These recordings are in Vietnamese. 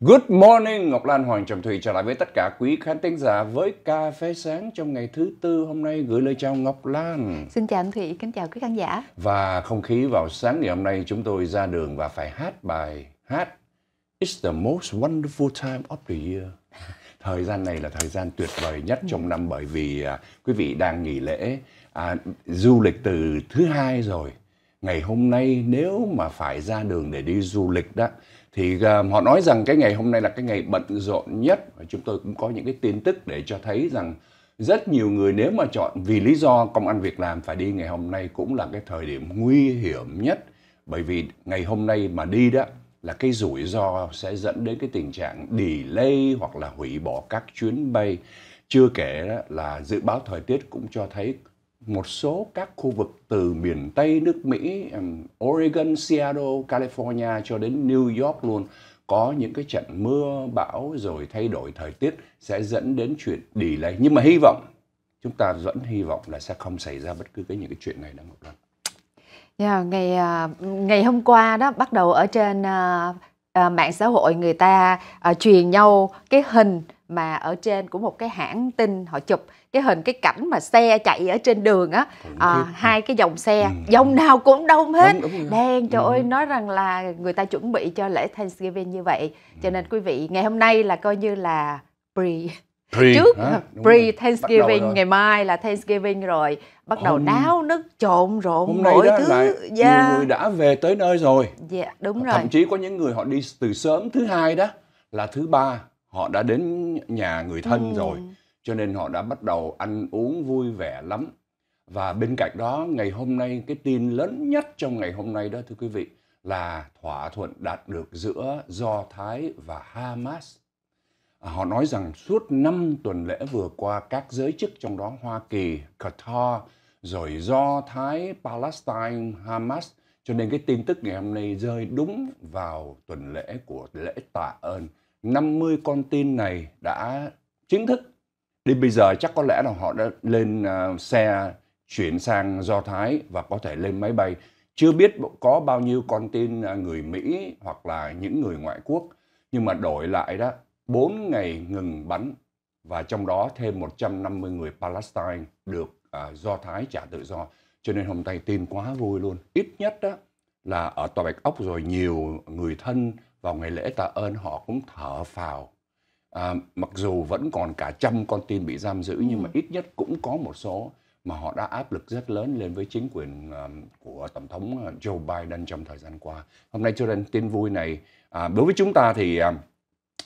Good morning, Ngọc Lan Hoàng Trọng Thủy trở lại với tất cả quý khán thính giả với cà phê sáng trong ngày thứ tư hôm nay gửi lời chào Ngọc Lan. Xin chào anh Thủy, kính chào quý khán giả. Và không khí vào sáng ngày hôm nay chúng tôi ra đường và phải hát bài hát It's the most wonderful time of the year. Thời gian này là thời gian tuyệt vời nhất trong năm bởi vì à, quý vị đang nghỉ lễ à, du lịch từ thứ hai rồi. Ngày hôm nay nếu mà phải ra đường để đi du lịch đó thì à, họ nói rằng cái ngày hôm nay là cái ngày bận rộn nhất và chúng tôi cũng có những cái tin tức để cho thấy rằng rất nhiều người nếu mà chọn vì lý do công ăn việc làm phải đi, ngày hôm nay cũng là cái thời điểm nguy hiểm nhất. Bởi vì ngày hôm nay mà đi đó là cái rủi ro sẽ dẫn đến cái tình trạng delay hoặc là hủy bỏ các chuyến bay. Chưa kể đó là dự báo thời tiết cũng cho thấy một số các khu vực từ miền Tây nước Mỹ, Oregon, Seattle, California cho đến New York luôn có những cái trận mưa bão rồi thay đổi thời tiết sẽ dẫn đến chuyện delay nhưng mà hy vọng chúng ta vẫn hy vọng là sẽ không xảy ra bất cứ cái những cái chuyện này đâu một lần. Yeah, ngày à, ngày hôm qua đó bắt đầu ở trên uh, uh, mạng xã hội người ta uh, truyền nhau cái hình mà ở trên của một cái hãng tin họ chụp cái hình cái cảnh mà xe chạy ở trên đường á à, hai cái dòng xe ừ. dòng nào cũng đông hết. Đúng, đúng đen trời ừ. ơi nói rằng là người ta chuẩn bị cho lễ Thanksgiving như vậy. Cho nên quý vị ngày hôm nay là coi như là pre Pre, trước pre Thanksgiving ngày mai là Thanksgiving rồi. Bắt đầu hôm, náo nức trộn rộn hôm nay mọi đó thứ là yeah. nhiều dạ. người đã về tới nơi rồi. Dạ yeah, đúng rồi. thậm chí có những người họ đi từ sớm thứ hai đó là thứ ba họ đã đến nhà người thân ừ. rồi cho nên họ đã bắt đầu ăn uống vui vẻ lắm. Và bên cạnh đó ngày hôm nay cái tin lớn nhất trong ngày hôm nay đó thưa quý vị là thỏa thuận đạt được giữa Do Thái và Hamas. À, họ nói rằng suốt năm tuần lễ vừa qua các giới chức trong đó Hoa Kỳ, Qatar, rồi Do Thái, Palestine, Hamas. Cho nên cái tin tức ngày hôm nay rơi đúng vào tuần lễ của lễ tạ ơn. 50 con tin này đã chính thức đến bây giờ chắc có lẽ là họ đã lên uh, xe chuyển sang Do Thái và có thể lên máy bay. Chưa biết có bao nhiêu con tin à, người Mỹ hoặc là những người ngoại quốc. Nhưng mà đổi lại đó, 4 ngày ngừng bắn và trong đó thêm 150 người Palestine được uh, Do Thái trả tự do. Cho nên hôm nay tin quá vui luôn. Ít nhất đó là ở Tòa Bạch Ốc rồi nhiều người thân vào ngày lễ tạ ơn họ cũng thở phào à, mặc dù vẫn còn cả trăm con tin bị giam giữ ừ. nhưng mà ít nhất cũng có một số mà họ đã áp lực rất lớn lên với chính quyền uh, của tổng thống à, Joe Biden trong thời gian qua. Hôm nay cho nên tin vui này à, đối với chúng ta thì à,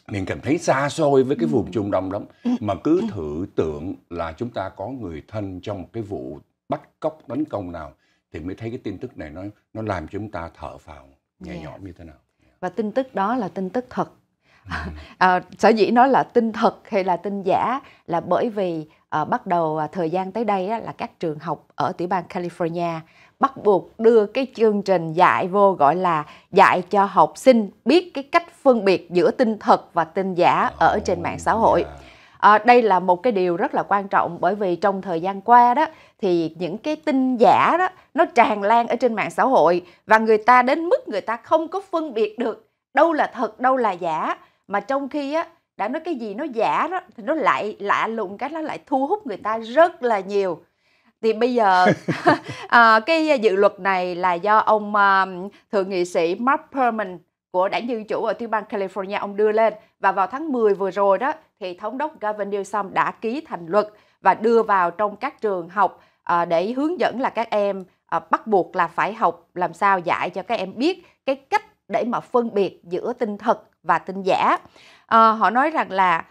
mình cảm thấy xa xôi với cái vùng ừ. Trung Đông lắm mà cứ thử tưởng là chúng ta có người thân trong một cái vụ bắt cóc tấn công nào thì mới thấy cái tin tức này nó nó làm chúng ta thở phào nhẹ yeah. nhõm như thế nào và tin tức đó là tin tức thật à, sở dĩ nói là tin thật hay là tin giả là bởi vì à, bắt đầu à, thời gian tới đây á, là các trường học ở tiểu bang California bắt buộc đưa cái chương trình dạy vô gọi là dạy cho học sinh biết cái cách phân biệt giữa tin thật và tin giả ở trên mạng xã hội. À, đây là một cái điều rất là quan trọng bởi vì trong thời gian qua đó thì những cái tin giả đó nó tràn lan ở trên mạng xã hội và người ta đến mức người ta không có phân biệt được đâu là thật đâu là giả mà trong khi á đã nói cái gì nó giả đó thì nó lại lạ lùng cái nó lại thu hút người ta rất là nhiều. Thì bây giờ à, cái dự luật này là do ông à, thượng nghị sĩ Mark Perman của đảng Dân Chủ ở tiểu bang California ông đưa lên. Và vào tháng 10 vừa rồi đó thì thống đốc Gavin Newsom đã ký thành luật và đưa vào trong các trường học à, để hướng dẫn là các em à, bắt buộc là phải học làm sao dạy cho các em biết cái cách để mà phân biệt giữa tin thật và tin giả à, họ nói rằng là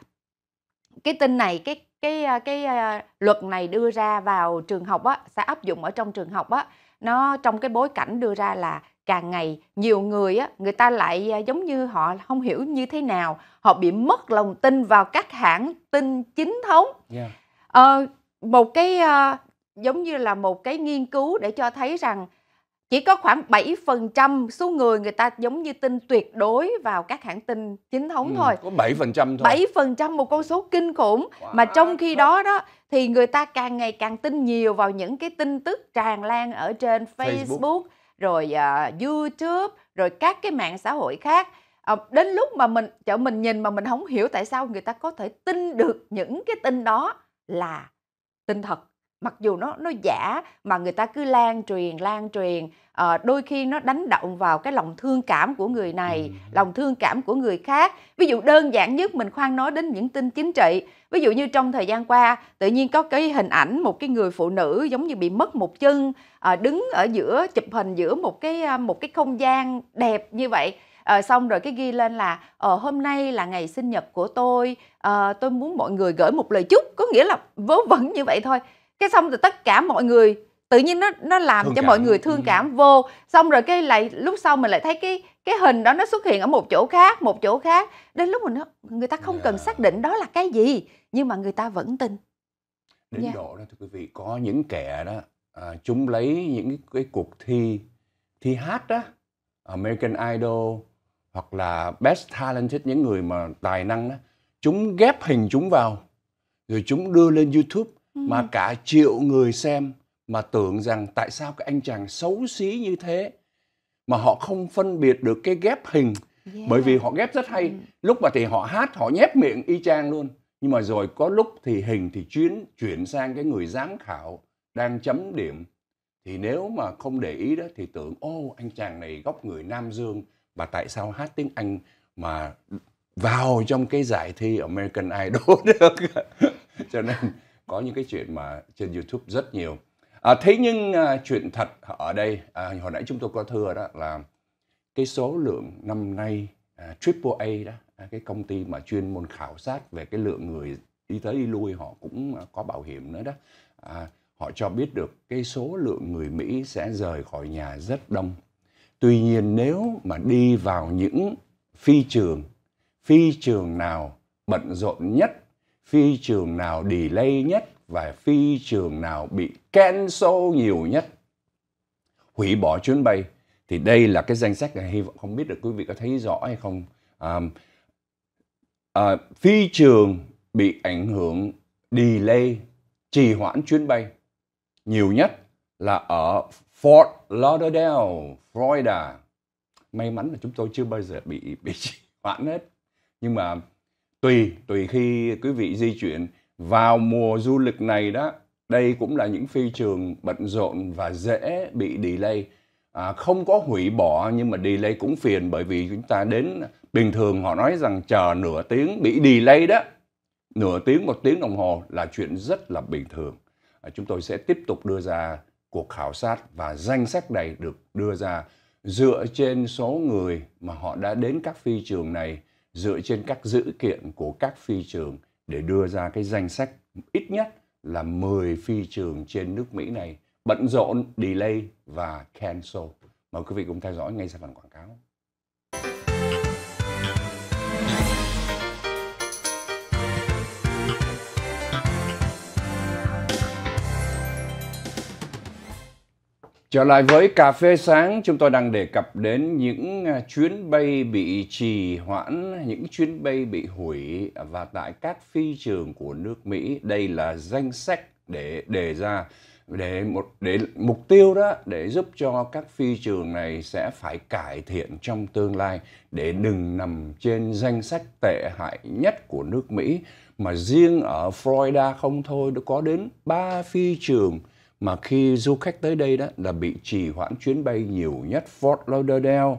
cái tin này cái cái cái, cái uh, luật này đưa ra vào trường học á sẽ áp dụng ở trong trường học á nó trong cái bối cảnh đưa ra là càng ngày nhiều người á người ta lại giống như họ không hiểu như thế nào họ bị mất lòng tin vào các hãng tin chính thống yeah. uh, một cái uh, giống như là một cái nghiên cứu để cho thấy rằng chỉ có khoảng 7% số người người ta giống như tin tuyệt đối vào các hãng tin chính thống ừ, thôi. Có 7% thôi. 7% một con số kinh khủng wow. mà trong khi đó đó thì người ta càng ngày càng tin nhiều vào những cái tin tức tràn lan ở trên Facebook, Facebook rồi uh, YouTube rồi các cái mạng xã hội khác à, đến lúc mà mình chợ mình nhìn mà mình không hiểu tại sao người ta có thể tin được những cái tin đó là tin thật mặc dù nó nó giả mà người ta cứ lan truyền lan truyền à, đôi khi nó đánh động vào cái lòng thương cảm của người này ừ. lòng thương cảm của người khác. Ví dụ đơn giản nhất mình khoan nói đến những tin chính trị. Ví dụ như trong thời gian qua tự nhiên có cái hình ảnh một cái người phụ nữ giống như bị mất một chân à, đứng ở giữa chụp hình giữa một cái một cái không gian đẹp như vậy. À, xong rồi cái ghi lên là ờ, hôm nay là ngày sinh nhật của tôi à, tôi muốn mọi người gửi một lời chúc. Có nghĩa là vớ vẩn như vậy thôi cái xong rồi tất cả mọi người tự nhiên nó nó làm thương cho cảm. mọi người thương ừ. cảm vô xong rồi cái lại lúc sau mình lại thấy cái cái hình đó nó xuất hiện ở một chỗ khác một chỗ khác đến lúc mình nó người ta không yeah. cần xác định đó là cái gì nhưng mà người ta vẫn tin đến yeah. độ đó thưa quý vị có những kẻ đó à, chúng lấy những cái, cái cuộc thi thi hát đó American Idol hoặc là Best Talented những người mà tài năng đó chúng ghép hình chúng vào rồi chúng đưa lên YouTube ừ. mà cả triệu người xem mà tưởng rằng tại sao cái anh chàng xấu xí như thế mà họ không phân biệt được cái ghép hình yeah. bởi vì họ ghép rất hay ừ. lúc mà thì họ hát họ nhép miệng y chang luôn nhưng mà rồi có lúc thì hình thì chuyển chuyển sang cái người giám khảo đang chấm điểm thì nếu mà không để ý đó thì tưởng ô anh chàng này gốc người Nam Dương và tại sao hát tiếng Anh mà vào trong cái giải thi American Idol được cho nên có những cái chuyện mà trên YouTube rất nhiều. À, thế nhưng à, chuyện thật ở đây à, hồi nãy chúng tôi có thưa đó là cái số lượng năm nay à, AAA đó à, cái công ty mà chuyên môn khảo sát về cái lượng người đi tới đi lui họ cũng có bảo hiểm nữa đó. À, họ cho biết được cái số lượng người Mỹ sẽ rời khỏi nhà rất đông. Tuy nhiên nếu mà đi vào những phi trường phi trường nào bận rộn nhất phi trường nào delay nhất và phi trường nào bị cancel nhiều nhất hủy bỏ chuyến bay thì đây là cái danh sách này hy vọng không biết được quý vị có thấy rõ hay không à, à, phi trường bị ảnh hưởng delay trì hoãn chuyến bay nhiều nhất là ở Fort Lauderdale, Florida. May mắn là chúng tôi chưa bao giờ bị bị trì hoãn hết. Nhưng mà tùy tùy khi quý vị di chuyển vào mùa du lịch này đó đây cũng là những phi trường bận rộn và dễ bị delay. À, không có hủy bỏ nhưng mà delay cũng phiền bởi vì chúng ta đến bình thường họ nói rằng chờ nửa tiếng bị delay đó nửa tiếng một tiếng đồng hồ là chuyện rất là bình thường. À, chúng tôi sẽ tiếp tục đưa ra cuộc khảo sát và danh sách này được đưa ra dựa trên số người mà họ đã đến các phi trường này dựa trên các dữ kiện của các phi trường để đưa ra cái danh sách ít nhất là 10 phi trường trên nước Mỹ này bận rộn, delay và cancel. Mời quý vị cùng theo dõi ngay sau phần quảng cáo. Trở lại với cà phê sáng, chúng tôi đang đề cập đến những à, chuyến bay bị trì hoãn, những chuyến bay bị hủy và tại các phi trường của nước Mỹ. Đây là danh sách để đề ra để một để mục tiêu đó để giúp cho các phi trường này sẽ phải cải thiện trong tương lai để đừng nằm trên danh sách tệ hại nhất của nước Mỹ mà riêng ở Florida không thôi đã có đến 3 phi trường mà khi du khách tới đây đó là bị trì hoãn chuyến bay nhiều nhất Fort Lauderdale,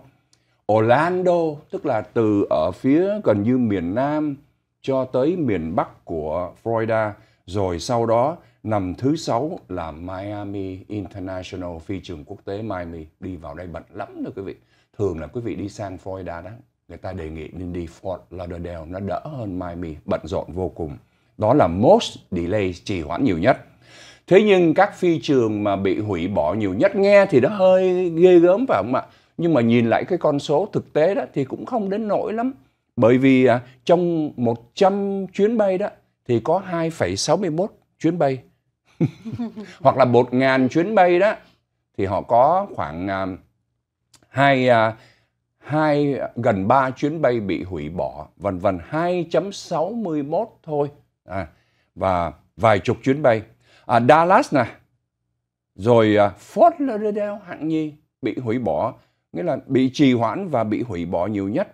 Orlando, tức là từ ở phía gần như miền Nam cho tới miền Bắc của Florida, rồi sau đó nằm thứ sáu là Miami International phi trường quốc tế Miami đi vào đây bận lắm đó quý vị. Thường là quý vị đi sang Florida đó, người ta đề nghị nên đi Fort Lauderdale nó đỡ hơn Miami, bận rộn vô cùng. Đó là most delay trì hoãn nhiều nhất. Thế nhưng các phi trường mà bị hủy bỏ nhiều nhất nghe thì nó hơi ghê gớm phải không ạ? Nhưng mà nhìn lại cái con số thực tế đó thì cũng không đến nỗi lắm. Bởi vì à, trong 100 chuyến bay đó thì có 2,61 chuyến bay. Hoặc là 1.000 chuyến bay đó thì họ có khoảng à, hai à, hai à, gần 3 chuyến bay bị hủy bỏ, vân vân 2.61 thôi. À, và vài chục chuyến bay à, Dallas nè. Rồi à, Fort Lauderdale hạng nhi bị hủy bỏ. Nghĩa là bị trì hoãn và bị hủy bỏ nhiều nhất.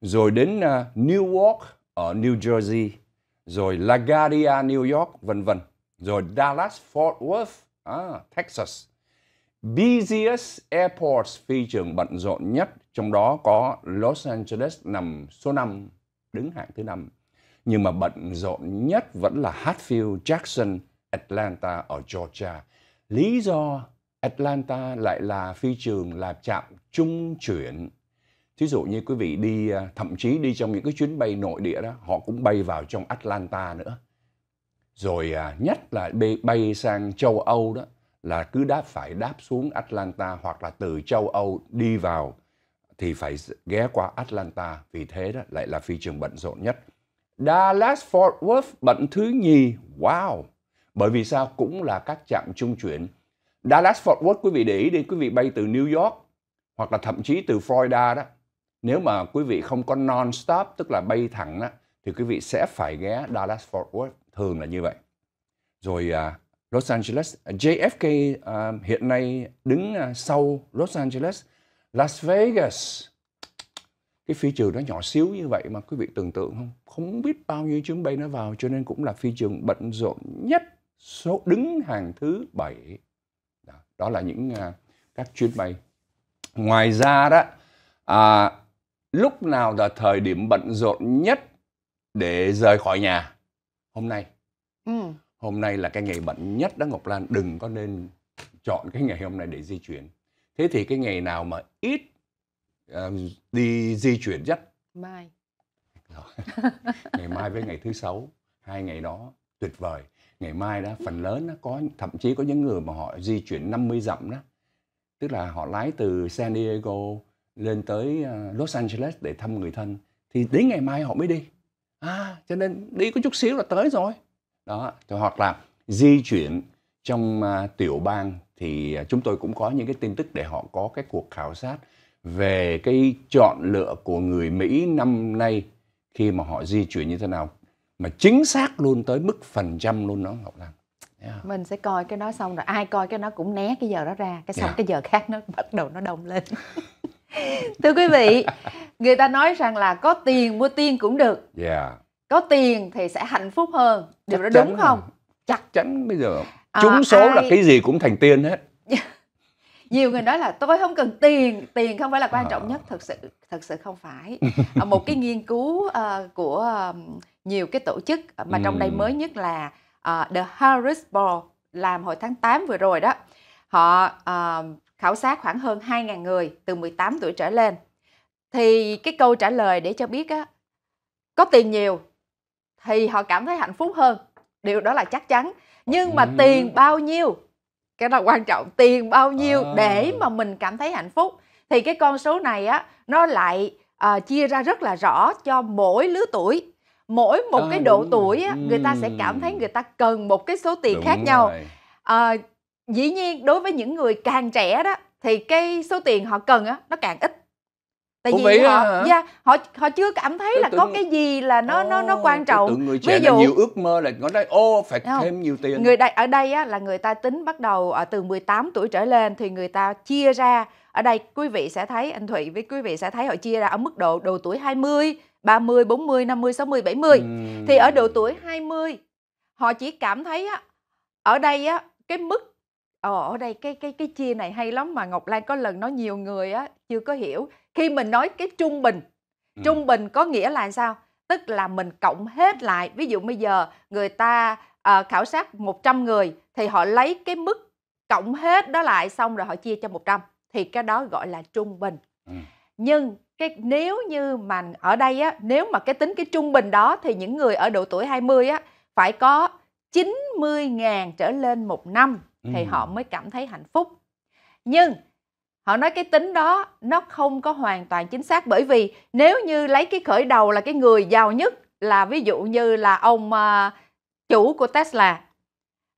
Rồi đến à, Newark ở New Jersey, rồi LaGuardia New York, vân vân, rồi Dallas Fort Worth, à, Texas. Busiest airports phi trường bận rộn nhất, trong đó có Los Angeles nằm số 5, đứng hạng thứ năm. Nhưng mà bận rộn nhất vẫn là Hatfield, Jackson, Atlanta ở Georgia. Lý do Atlanta lại là phi trường là trạm trung chuyển. Thí dụ như quý vị đi, à, thậm chí đi trong những cái chuyến bay nội địa đó, họ cũng bay vào trong Atlanta nữa. Rồi à, nhất là bay, bay sang châu Âu đó, là cứ đáp phải đáp xuống Atlanta hoặc là từ châu Âu đi vào thì phải ghé qua Atlanta. Vì thế đó lại là phi trường bận rộn nhất. Dallas Fort Worth bận thứ nhì. Wow! Bởi vì sao? Cũng là các trạm trung chuyển. Dallas Fort Worth quý vị để ý đi, quý vị bay từ New York hoặc là thậm chí từ Florida đó. Nếu mà quý vị không có non-stop, tức là bay thẳng đó, thì quý vị sẽ phải ghé Dallas Fort Worth. Thường là như vậy. Rồi uh, Los Angeles, JFK uh, à, hiện nay đứng uh, sau Los Angeles, Las Vegas. Cái phi trường nó nhỏ xíu như vậy mà quý vị tưởng tượng không? Không biết bao nhiêu chuyến bay nó vào cho nên cũng là phi trường bận rộn nhất số đứng hàng thứ bảy. Đó, đó là những uh, các chuyến bay. Ngoài ra đó à, lúc nào là thời điểm bận rộn nhất để rời khỏi nhà? Hôm nay. Ừ. hôm nay là cái ngày bận nhất đó Ngọc Lan. Đừng có nên chọn cái ngày hôm nay để di chuyển. Thế thì cái ngày nào mà ít uh, đi di chuyển nhất? Mai. Ngày mai với ngày thứ sáu hai ngày đó tuyệt vời ngày mai đó phần lớn nó có thậm chí có những người mà họ di chuyển 50 dặm đó. Tức là họ lái từ San Diego lên tới ờ, Los Angeles để thăm người thân. Thì đến ngày mai họ mới đi. À cho nên đi có chút xíu là tới rồi. Đó hoặc là di chuyển trong uh, tiểu bang thì ờ, chúng tôi cũng có những cái tin tức để họ có cái cuộc khảo sát về cái chọn lựa của người Mỹ năm nay khi mà họ di chuyển như thế nào mà chính xác luôn tới mức phần trăm luôn đó Ngọc Lan yeah. mình sẽ coi cái đó xong rồi ai coi cái nó cũng né cái giờ đó ra cái xong yeah. cái giờ khác nó bắt đầu nó đông lên thưa quý vị người ta nói rằng là có tiền mua tiên cũng được yeah. có tiền thì sẽ hạnh phúc hơn điều đó đúng không chắc chắn bây giờ à, trúng số ai... là cái gì cũng thành tiên hết nhiều người nói là tôi không cần tiền tiền không phải là quan trọng à. nhất thực sự thực sự không phải à, một cái nghiên cứu uh, của uh, nhiều cái tổ chức mà trong đây mới nhất là uh, The Harris Poll làm hồi tháng 8 vừa rồi đó. Họ uh, khảo sát khoảng hơn 2.000 người từ 18 tuổi trở lên. Thì cái câu trả lời để cho biết á, có tiền nhiều thì họ cảm thấy hạnh phúc hơn. Điều đó là chắc chắn. Nhưng mà tiền bao nhiêu? Cái đó quan trọng. Tiền bao nhiêu để mà mình cảm thấy hạnh phúc? Thì cái con số này á, nó lại uh, chia ra rất là rõ cho mỗi lứa tuổi mỗi một à, cái độ tuổi á, người ta sẽ cảm thấy người ta cần một cái số tiền đúng khác nhau à, dĩ nhiên đối với những người càng trẻ đó thì cái số tiền họ cần á nó càng ít. Tại Ủa vì họ yeah, dạ, họ họ chưa cảm thấy tôi là tưởng... có cái gì là nó oh, nó nó quan trọng. người trẻ ví dụ nhiều ước mơ là nói đây ô phải không? thêm nhiều tiền. Người đây ở đây á là người ta tính bắt đầu ở từ 18 tuổi trở lên thì người ta chia ra. Ở đây quý vị sẽ thấy anh Thụy với quý vị sẽ thấy họ chia ra ở mức độ độ tuổi 20 30, 40, 50, 60, 70 uhm. thì ở độ tuổi 20 họ chỉ cảm thấy á ở đây á cái mức ờ, ở đây cái cái cái chia này hay lắm mà Ngọc Lan có lần nói nhiều người á chưa có hiểu khi mình nói cái trung bình ừ. trung bình có nghĩa là sao tức là mình cộng hết lại ví dụ bây giờ người ta uh, khảo sát 100 người thì họ lấy cái mức cộng hết đó lại xong rồi họ chia cho 100 thì cái đó gọi là trung bình ừ. nhưng cái nếu như mà ở đây á nếu mà cái tính cái trung bình đó thì những người ở độ tuổi 20 á phải có 90.000 trở lên một năm thì ừ. họ mới cảm thấy hạnh phúc. Nhưng họ nói cái tính đó nó không có hoàn toàn chính xác bởi vì nếu như lấy cái khởi đầu là cái người giàu nhất là ví dụ như là ông uh, chủ của Tesla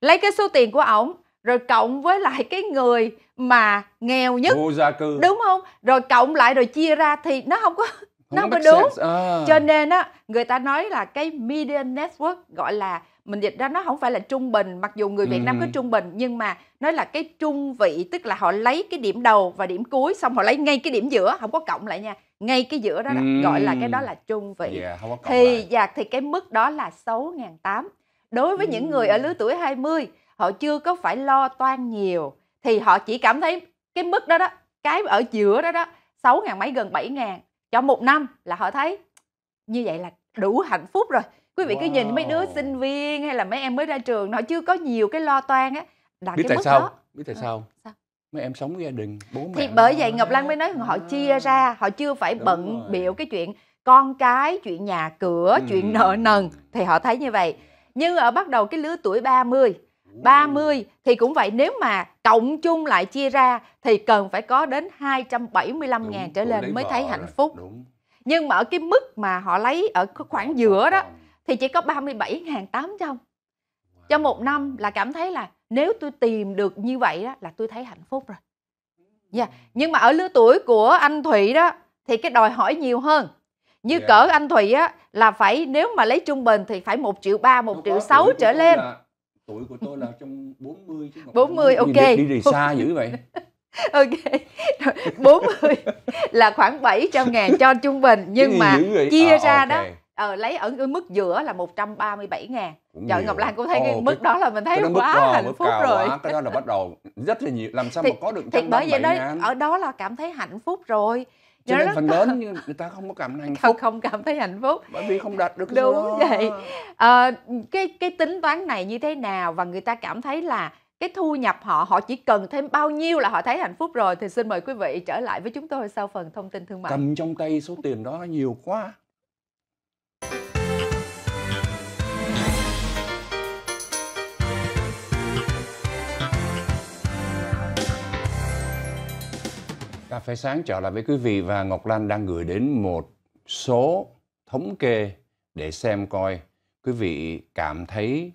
lấy cái số tiền của ổng rồi cộng với lại cái người mà nghèo nhất vô gia cư. đúng không? Rồi cộng lại rồi chia ra thì nó không có không nó không có đúng. À. cho nên á người ta nói là cái median network gọi là mình dịch ra nó không phải là trung bình mặc dù người Việt ừ. Nam có trung bình nhưng mà nó là cái trung vị tức là họ lấy cái điểm đầu và điểm cuối xong họ lấy ngay cái điểm giữa không có cộng lại nha. Ngay cái giữa đó, đó Ừm. gọi là cái đó là trung vị. Yeah, cộng thì dạ thì cái mức đó là 6.800 đối với những người ở lứa tuổi 20 họ chưa có phải lo toan nhiều thì họ chỉ cảm thấy cái mức đó đó cái ở giữa đó đó 6 ngàn mấy gần 7 ngàn cho một năm là họ thấy như vậy là đủ hạnh phúc rồi quý vị cứ nhìn mấy đứa Wow. sinh viên hay là mấy em mới ra trường họ chưa có nhiều cái lo toan á là biết cái tại mức sao đó biết tại Ờ, sao sao? mấy em sống với gia đình bố mẹ thì bởi vậy Ngọc. Lan mới nói họ chia ra họ chưa phải Đúng bận rồi. biểu cái chuyện con cái chuyện nhà cửa chuyện Ừm. nợ nần thì họ thấy như vậy nhưng ở bắt đầu cái lứa tuổi 30 30 thì cũng vậy nếu mà cộng chung lại chia ra thì cần phải có đến 275 Đúng, ngàn trở lên mới thấy rồi. hạnh phúc đúng nhưng mà ở cái mức mà họ lấy ở khoảng giữa đó thì chỉ có 37.800 cho một năm là cảm thấy là nếu tôi tìm được như vậy đó là tôi thấy hạnh phúc rồi Dạ. Nhưng mà ở lứa tuổi của anh Thụy đó thì cái đòi hỏi nhiều hơn. Như Dạ. cỡ anh Thụy á là phải nếu mà lấy trung bình thì phải 1 triệu 3, 1 Đâu triệu có, 6 tuổi của trở lên. là- tuổi của tôi là trong 40 chứ Ngọc 40, Lan. Đi- ok. đi, đi, xa dữ vậy Ok. Rồi, 40 là khoảng 700 ngàn cho trung bình Cái nhưng mà chia À, ra ok. đó ờ, lấy ở cái mức giữa là 137 ngàn. Cũng Trời nhiều. Ngọc Lan cũng thấy cái Ồ, mức đó là mình thấy cái quá cao, hạnh mức phúc cao rồi. quá. cái đó là bắt đầu rất là nhiều làm sao Thì- mà có được Thì bởi vậy 137 đó ngàn ở đó là cảm thấy hạnh phúc rồi. Cho nên phần lớn như người ta không có cảm hạnh không phúc không cảm thấy hạnh phúc. bởi vì không đạt được cái Đúng số đó. vậy. Ờ, cái cái tính toán này như thế nào và người ta cảm thấy là cái thu nhập họ họ chỉ cần thêm bao nhiêu là họ thấy hạnh phúc rồi thì xin mời quý vị trở lại với chúng tôi sau phần thông tin thương mại. cầm trong tay số tiền đó nhiều quá Cà phê sáng trở lại với quý vị và Ngọc Lan đang gửi đến một số thống kê để xem coi quý vị cảm thấy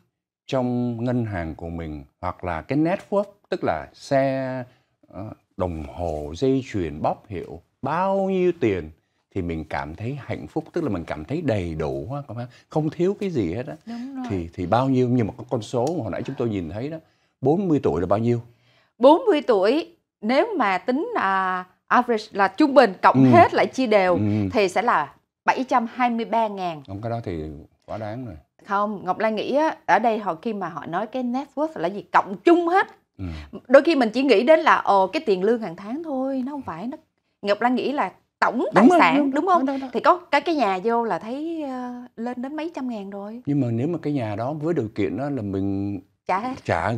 trong ngân hàng của mình hoặc là cái net worth tức là xe ờ, đồng hồ dây chuyền bóp hiệu bao nhiêu tiền thì mình cảm thấy hạnh phúc tức là mình cảm thấy đầy đủ không, thiếu cái gì hết á. Thì thì bao nhiêu nhưng mà có con số mà hồi nãy chúng tôi nhìn thấy đó 40 tuổi là bao nhiêu? 40 tuổi nếu mà tính là average là trung bình cộng Ừ. hết lại chia đều ừ. thì sẽ là 723 ngàn không cái đó thì quá đáng rồi không Ngọc Lan nghĩ á, ở đây họ khi mà họ nói cái net worth là gì cộng chung hết ừ. đôi khi mình chỉ nghĩ đến là ồ cái tiền lương hàng tháng thôi nó không phải nó Ngọc Lan nghĩ là tổng tài Đúng rồi, sản đúng, đúng, không đó, đó, đó. thì có cái cái nhà vô là thấy ờ, lên đến mấy trăm ngàn rồi nhưng mà nếu mà cái nhà đó với điều kiện đó là mình trả hết trả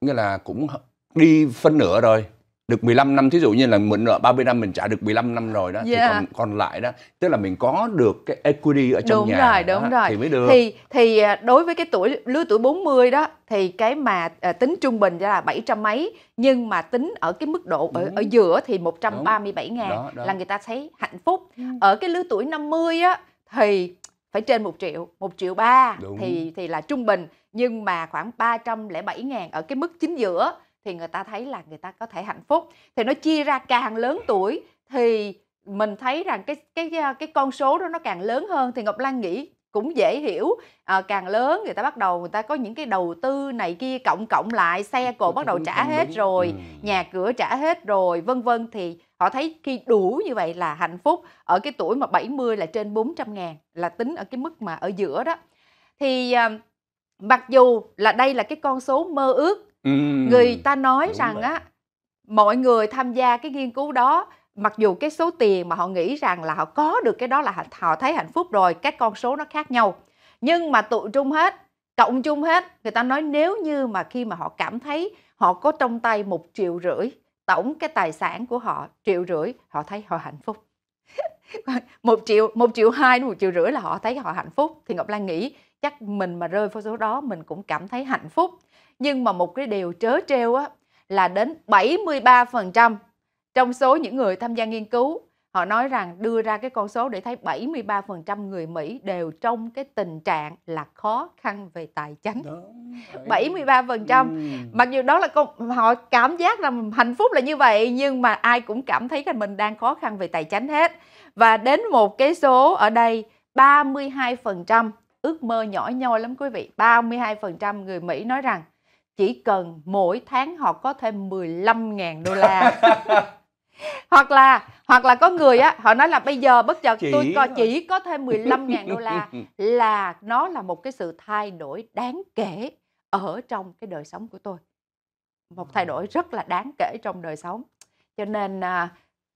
nghĩa là cũng đi phân nửa rồi được 15 năm thí dụ như là mượn nợ 30 năm mình trả được 15 năm rồi đó thì Yeah. còn còn lại đó tức là mình có được cái equity ở trong Đúng nhà rồi, đúng đó, rồi. thì mới được thì thì à, đối với cái tuổi lứa tuổi 40 đó thì cái mà à, tính trung bình ra là 700 mấy nhưng mà tính ở cái mức độ ở Đúng. ở giữa thì 137 ngàn Đó, đó. là người ta thấy hạnh phúc Ừ. ở cái lứa tuổi 50 á thì phải trên 1 triệu 1 triệu ba Đúng. thì thì là trung bình nhưng mà khoảng 307 ngàn ở cái mức chính giữa thì người ta thấy là người ta có thể hạnh phúc. Thì nó chia ra càng lớn tuổi thì mình thấy rằng cái cái cái con số đó nó càng lớn hơn. Thì Ngọc Lan nghĩ cũng dễ hiểu. À, càng lớn người ta bắt đầu người ta có những cái đầu tư này kia cộng cộng lại xe cộ bắt đầu trả hết rồi Ừ. nhà cửa trả hết rồi vân vân. Thì họ thấy khi đủ như vậy là hạnh phúc. Ở cái tuổi mà 70 là trên 400 ngàn là tính ở cái mức mà ở giữa đó. Thì à, mặc dù là đây là cái con số mơ ước Ừ. người ta nói đúng rằng vậy. á mọi người tham gia cái nghiên cứu đó mặc dù cái số tiền mà họ nghĩ rằng là họ có được cái đó là họ- thấy hạnh phúc rồi các con số nó khác nhau nhưng mà tụ trung hết cộng chung hết người ta nói nếu như mà khi mà họ cảm thấy họ có trong tay một triệu rưỡi tổng cái tài sản của họ triệu rưỡi họ thấy họ hạnh phúc một triệu một triệu hai một triệu rưỡi là họ thấy họ hạnh phúc thì ngọc lan nghĩ chắc mình mà rơi vào số đó mình cũng cảm thấy hạnh phúc nhưng mà một cái điều trớ trêu á là đến 73% trong số những người tham gia nghiên cứu họ nói rằng đưa ra cái con số để thấy 73% người Mỹ đều trong cái tình trạng là khó khăn về tài chính. Đó, vậy. 73% Ừ. mặc dù đó là con họ cảm giác là hạnh phúc là như vậy nhưng mà ai cũng cảm thấy là mình đang khó khăn về tài chính hết và đến một cái số ở đây 32% ước mơ nhỏ nhoi lắm quý vị 32% người Mỹ nói rằng chỉ cần mỗi tháng họ có thêm 15.000 đô la. Hoặc là hoặc là có người á họ nói là bây giờ bất chợt Chỉ tôi có chỉ có thêm 15.000 đô la là nó là một cái sự thay đổi đáng kể ở trong cái đời sống của tôi. Một thay đổi rất là đáng kể trong đời sống. Cho nên à,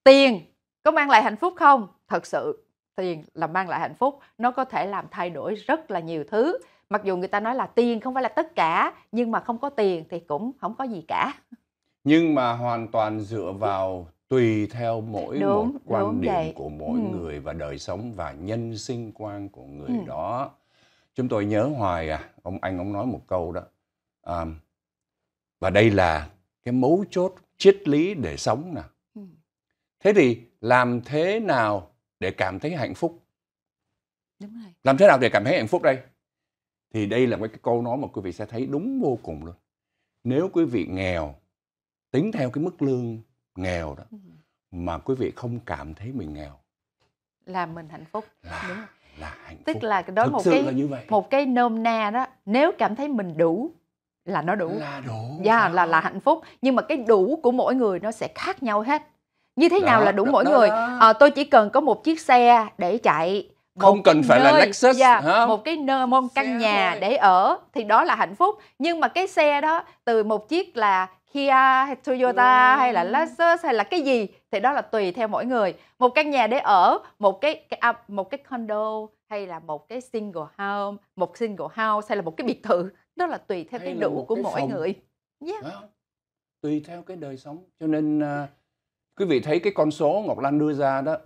tiền có mang lại hạnh phúc không? Thật sự tiền là mang lại hạnh phúc. Nó có thể làm thay đổi rất là nhiều thứ mặc dù người ta nói là tiền không phải là tất cả nhưng mà không có tiền thì cũng không có gì cả nhưng mà hoàn toàn dựa vào tùy theo mỗi Đúng, một quan đúng điểm vậy. của mỗi Ừ. người và đời sống và nhân sinh quan của người Ừ. đó chúng tôi nhớ hoài à ông anh ông nói một câu đó à, và đây là cái mấu chốt triết lý để sống nè Ừ. thế thì làm thế nào để cảm thấy hạnh phúc đúng rồi làm thế nào để cảm thấy hạnh phúc đây thì đây là cái câu nói mà quý vị sẽ thấy đúng vô cùng luôn. Nếu quý vị nghèo tính theo cái mức lương nghèo đó Ừ. mà quý vị không cảm thấy mình nghèo. Làm mình hạnh phúc là Đúng là hạnh tức phúc. là đó thực một cái là như vậy. một cái nôm na đó nếu cảm thấy mình đủ là nó đủ. Là đủ dạ sao? là là hạnh phúc. Nhưng mà cái đủ của mỗi người nó sẽ khác nhau hết. Như thế Đó, nào là đủ đó, mỗi đó, người? đó. Ờ, tôi chỉ cần có một chiếc xe để chạy một Không cần phải là nơi- Lexus, dạ, hả? một cái nơi một căn Xe nhà thôi. để ở thì đó là hạnh phúc nhưng mà cái xe đó từ một chiếc là Kia hay Toyota Ừ. hay là Lexus hay là cái gì thì đó là tùy theo mỗi người một căn nhà để ở một cái, cái à, một cái condo hay là một cái single house một single house hay là một cái biệt thự đó là tùy theo Hay cái là đủ của cái mỗi phòng. người yeah. Đó. tùy theo cái đời sống cho nên à, quý vị thấy cái con số Ngọc Lan đưa ra đó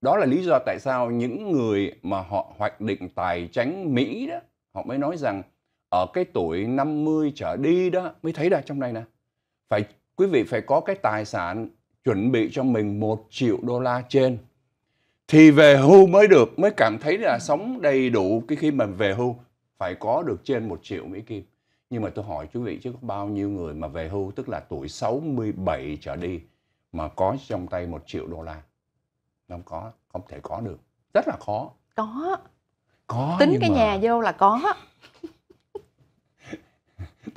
đó là lý do tại sao những người mà họ hoạch định tài chính Mỹ đó, họ mới nói rằng ở cái tuổi 50 trở đi đó, mới thấy ra trong này nè. Phải, quý vị phải có cái tài sản chuẩn bị cho mình một triệu đô la trên. Thì về hưu mới được, mới cảm thấy là sống đầy đủ cái khi mà về hưu, phải có được trên một triệu Mỹ Kim. Nhưng mà tôi hỏi quý vị, chứ có bao nhiêu người mà về hưu, tức là tuổi 67 trở đi, mà có trong tay một triệu đô la? Không có không thể có được. Rất là khó. Có. Có tính cái mà- nhà vô là có.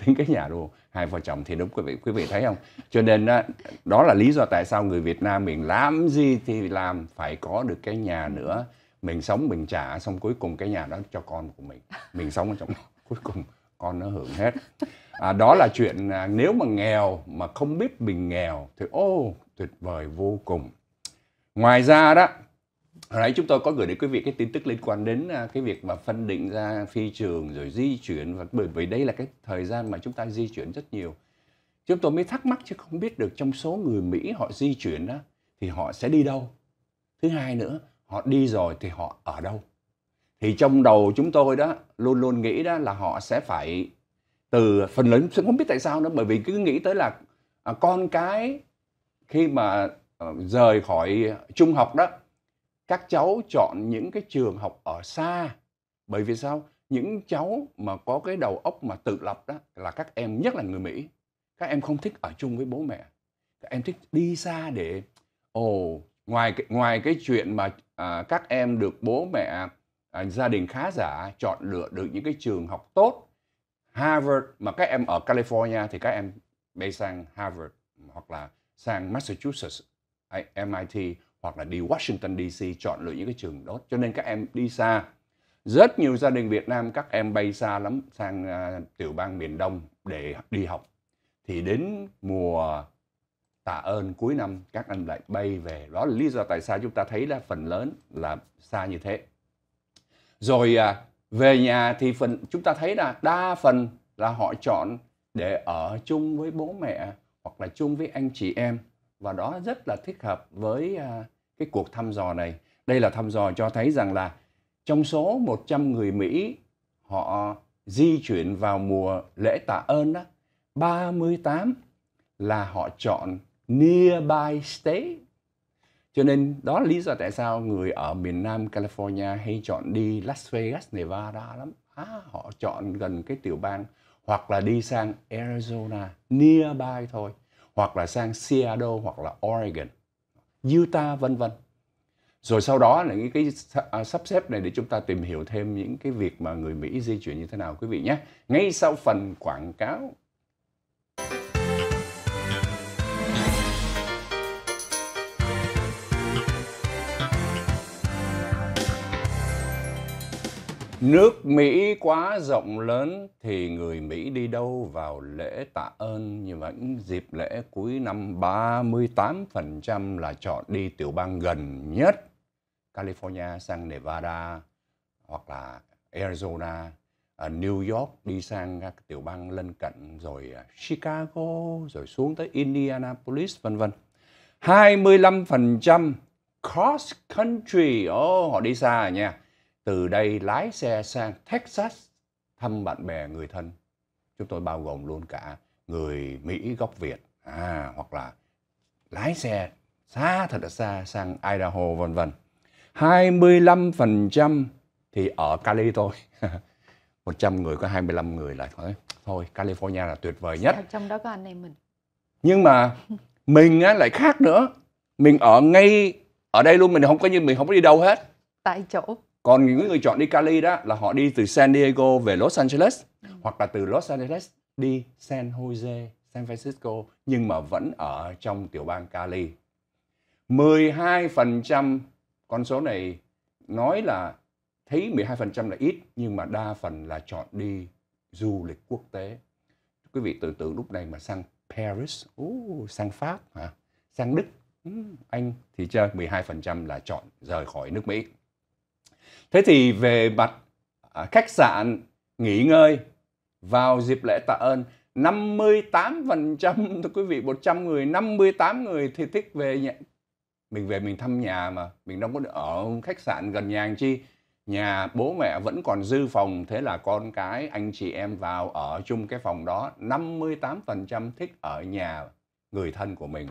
Tính cái nhà luôn hai vợ chồng thì đúng quý vị quý vị thấy không? Cho nên á, đó là lý do tại sao người Việt Nam mình làm gì thì làm phải có được cái nhà nữa. Mình sống mình trả xong cuối cùng cái nhà đó cho con của mình. Mình sống ở trong đó cuối cùng con nó hưởng hết. À, đó là chuyện à, nếu mà nghèo mà không biết mình nghèo thì ô tuyệt vời vô cùng ngoài ra đó Hồi nãy chúng tôi có gửi đến quý vị cái tin tức liên quan đến à, cái việc mà phân định ra phi trường rồi di chuyển và bởi vì đây là cái thời gian mà chúng ta di chuyển rất nhiều. Chúng tôi mới thắc mắc chứ không biết được trong số người Mỹ họ di chuyển đó thì họ sẽ đi đâu. Thứ hai nữa, họ đi rồi thì họ ở đâu. Thì trong đầu chúng tôi đó luôn luôn nghĩ đó là họ sẽ phải từ phần lớn không biết tại sao nữa bởi vì cứ nghĩ tới là à, con cái khi mà Ờ, rời khỏi trung học đó các cháu chọn những cái trường học ở xa. Bởi vì sao? Những cháu mà có cái đầu óc mà tự lập đó là các em nhất là người Mỹ các em không thích ở chung với bố mẹ. Các em thích đi xa để ồ ngoài ngoài cái chuyện mà à, các em được bố mẹ à, gia đình khá giả chọn lựa được những cái trường học tốt Harvard mà các em ở California thì các em bay sang Harvard hoặc là sang Massachusetts. MIT hoặc là đi Washington DC chọn lựa những cái trường đó. Cho nên các em đi xa. Rất nhiều gia đình Việt Nam các em bay xa lắm sang uh, tiểu bang miền Đông để đi học. Thì đến mùa tạ ơn cuối năm các anh lại bay về. Đó là lý do tại sao chúng ta thấy là phần lớn là xa như thế. Rồi uh, về nhà thì phần chúng ta thấy là đa phần là họ chọn để ở chung với bố mẹ hoặc là chung với anh chị em và đó rất là thích hợp với à, cái cuộc thăm dò này. Đây là thăm dò cho thấy rằng là trong số 100 người Mỹ họ di chuyển vào mùa lễ tạ ơn đó, 38 là họ chọn nearby state. Cho nên đó là lý do tại sao người ở miền Nam California hay chọn đi Las Vegas, Nevada lắm. À, họ chọn gần cái tiểu bang hoặc là đi sang Arizona, nearby thôi, hoặc là sang Seattle hoặc là Oregon, Utah vân vân. Rồi sau đó là những cái à, sắp xếp này để chúng ta tìm hiểu thêm những cái việc mà người Mỹ di chuyển như thế nào quý vị nhé. Ngay sau phần quảng cáo. Nước Mỹ quá rộng lớn thì người Mỹ đi đâu vào lễ tạ ơn? Như vậy dịp lễ cuối năm 38% là chọn đi tiểu bang gần nhất California sang Nevada hoặc là Arizona, ở New York đi sang các tiểu bang lân cận rồi à, Chicago rồi xuống tới Indianapolis vân vân. 25% cross country, oh, họ đi xa rồi nha từ đây lái xe sang Texas thăm bạn bè người thân. Chúng tôi bao gồm luôn cả người Mỹ gốc Việt à, hoặc là lái xe xa thật là xa sang Idaho vân vân. 25% thì ở Cali thôi. 100 người có 25 người là thôi thôi California là tuyệt vời nhất. Trong đó có anh em mình. Nhưng mà mình á, lại khác nữa. Mình ở ngay ở đây luôn mình không có như mình không có đi đâu hết. Tại chỗ còn những người chọn đi Cali đó là họ đi từ San Diego về Los Angeles ừ. hoặc là từ Los Angeles đi San Jose, San Francisco nhưng mà vẫn ở trong tiểu bang Cali. 12% con số này nói là thấy 12% là ít nhưng mà đa phần là chọn đi du lịch quốc tế. Quý vị tưởng tượng lúc này mà sang Paris, uh, sang Pháp, hả? sang Đức, uh, Anh thì chơi 12% là chọn rời khỏi nước Mỹ. Thế thì về mặt à, khách sạn nghỉ ngơi vào dịp lễ tạ ơn 58% thưa quý vị 100 người 58 người thì thích về nhà. Mình về mình thăm nhà mà, mình đâu có ở khách sạn gần nhà anh chi. Nhà bố mẹ vẫn còn dư phòng, thế là con cái, anh chị em vào ở chung cái phòng đó 58% thích ở nhà người thân của mình.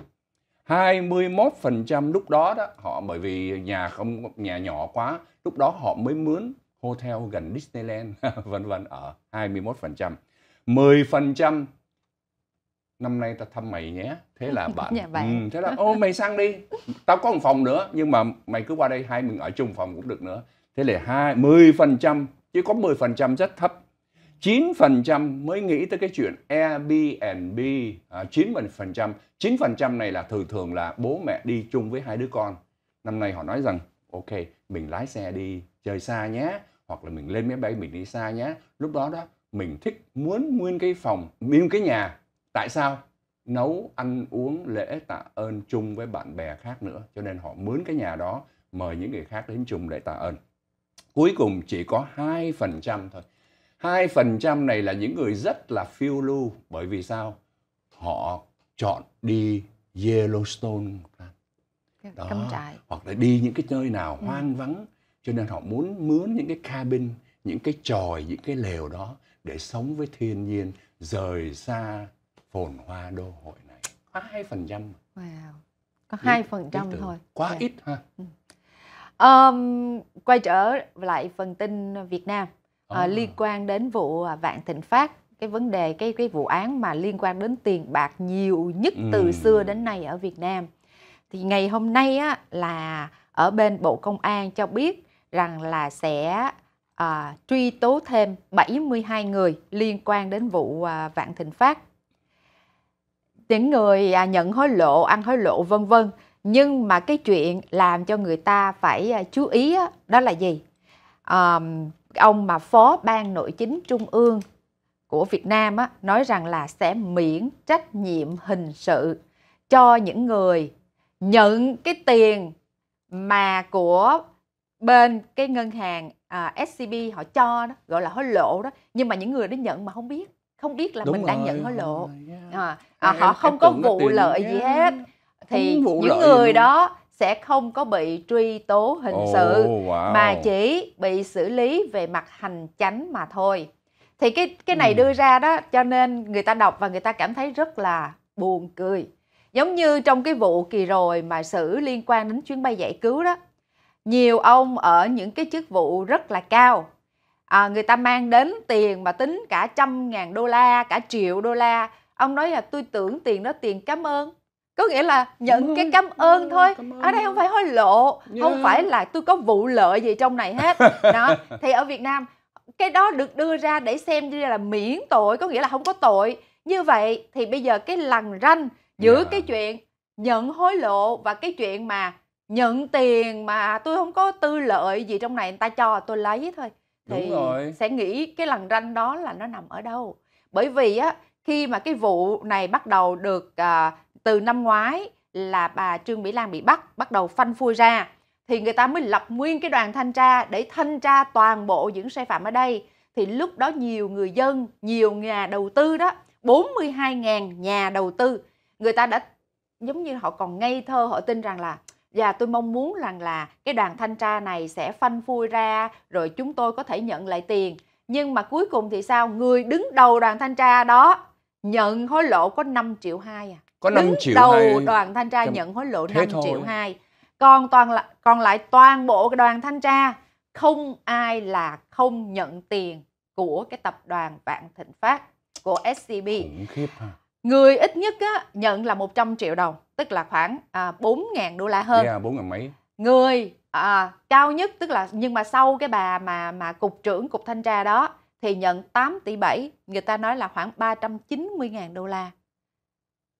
21% lúc đó đó họ bởi vì nhà không nhà nhỏ quá lúc đó họ mới mướn hotel gần Disneyland vân vân ở 21%. 10% năm nay ta thăm mày nhé. Thế là bạn, bạn. Ừ, thế là ô mày sang đi. Tao có một phòng nữa nhưng mà mày cứ qua đây hai mình ở chung phòng cũng được nữa. Thế là hai 10% chứ có 10% rất thấp 9% mới nghĩ tới cái chuyện Airbnb à, 9%. 9% này là thường thường là bố mẹ đi chung với hai đứa con. Năm nay họ nói rằng ok mình lái xe đi chơi xa nhé hoặc là mình lên máy bay mình đi xa nhé. Lúc đó đó mình thích muốn nguyên cái phòng, nguyên cái nhà. Tại sao? Nấu, ăn, uống, lễ tạ ơn chung với bạn bè khác nữa. Cho nên họ mướn cái nhà đó mời những người khác đến chung để tạ ơn. Cuối cùng chỉ có 2% thôi 2% này là những người rất là phiêu lưu bởi vì sao? Họ chọn đi Yellowstone đó, cắm trại hoặc là đi những cái nơi nào ừ. hoang vắng cho nên họ muốn mướn những cái cabin những cái tròi những cái lều đó để sống với thiên nhiên rời xa phồn hoa đô hội này có hai phần trăm wow có hai phần trăm thôi quá yeah. Dạ. ít ha ừ. um, quay trở lại phần tin Việt Nam à. liên quan đến vụ à, Vạn Thịnh Phát cái vấn đề cái cái vụ án mà liên quan đến tiền bạc nhiều nhất ừ. từ xưa đến nay ở Việt Nam thì ngày hôm nay á là ở bên Bộ Công an cho biết rằng là sẽ à, truy tố thêm 72 người liên quan đến vụ à, Vạn Thịnh Phát những người à, nhận hối lộ ăn hối lộ vân vân nhưng mà cái chuyện làm cho người ta phải à, chú ý á, đó là gì à, ông mà phó ban nội chính trung ương của Việt Nam á, nói rằng là sẽ miễn trách nhiệm hình sự cho những người nhận cái tiền mà của bên cái ngân hàng à, SCB họ cho đó gọi là hối lộ đó. Nhưng mà những người đó nhận mà không biết không biết là Đúng mình rồi, đang nhận hối lộ. à, à, họ không có vụ lợi gì hết. thì những người đó sẽ không có bị truy tố hình oh, sự wow. mà chỉ bị xử lý về mặt hành chánh mà thôi thì cái cái này ừ. đưa ra đó cho nên người ta đọc và người ta cảm thấy rất là buồn cười giống như trong cái vụ kỳ rồi mà xử liên quan đến chuyến bay giải cứu đó nhiều ông ở những cái chức vụ rất là cao à, người ta mang đến tiền mà tính cả trăm ngàn đô la cả triệu đô la ông nói là tôi tưởng tiền đó tiền cảm ơn có nghĩa là nhận cái cảm ơn thôi. ở đây không phải hối lộ không phải là tôi có vụ lợi gì trong này hết. Đó thì ở Việt Nam cái đó được đưa ra để xem như là miễn tội có nghĩa là không có tội. Như vậy thì bây giờ cái lằn ranh giữa yeah. cái chuyện nhận hối lộ và cái chuyện mà nhận tiền mà tôi không có tư lợi gì trong này người ta cho tôi lấy thôi. Thì rồi. sẽ nghĩ cái lần ranh đó là nó nằm ở đâu. Bởi vì á khi mà cái vụ này bắt đầu được à, từ năm ngoái là bà Trương Mỹ Lan bị bắt bắt đầu phanh phui ra. Thì người ta mới lập nguyên cái đoàn thanh tra để thanh tra toàn bộ những sai phạm ở đây. Thì lúc đó nhiều người dân, nhiều nhà đầu tư đó 42.000 nhà đầu tư, người ta đã, giống như họ còn ngây thơ, họ tin rằng là và tôi mong muốn rằng là cái đoàn thanh tra này sẽ phanh phui ra, rồi chúng tôi có thể nhận lại tiền. Nhưng mà cuối cùng thì sao? Người đứng đầu đoàn thanh tra đó nhận hối lộ có 5 triệu hai à có 5 đứng triệu đầu 2... đoàn thanh tra nhận hối lộ 5 thôi. triệu hai còn toàn là còn lại toàn bộ đoàn thanh tra không ai là không nhận tiền của cái tập đoàn Vạn Thịnh Phát của SCB. Người ít nhất á, nhận là 100 triệu đồng, tức là khoảng à, 4.000 đô la hơn. Yeah, 4 ngàn mấy. Người à, cao nhất tức là nhưng mà sau cái bà mà mà cục trưởng cục thanh tra đó thì nhận 8 tỷ 7, người ta nói là khoảng 390 ngàn đô la.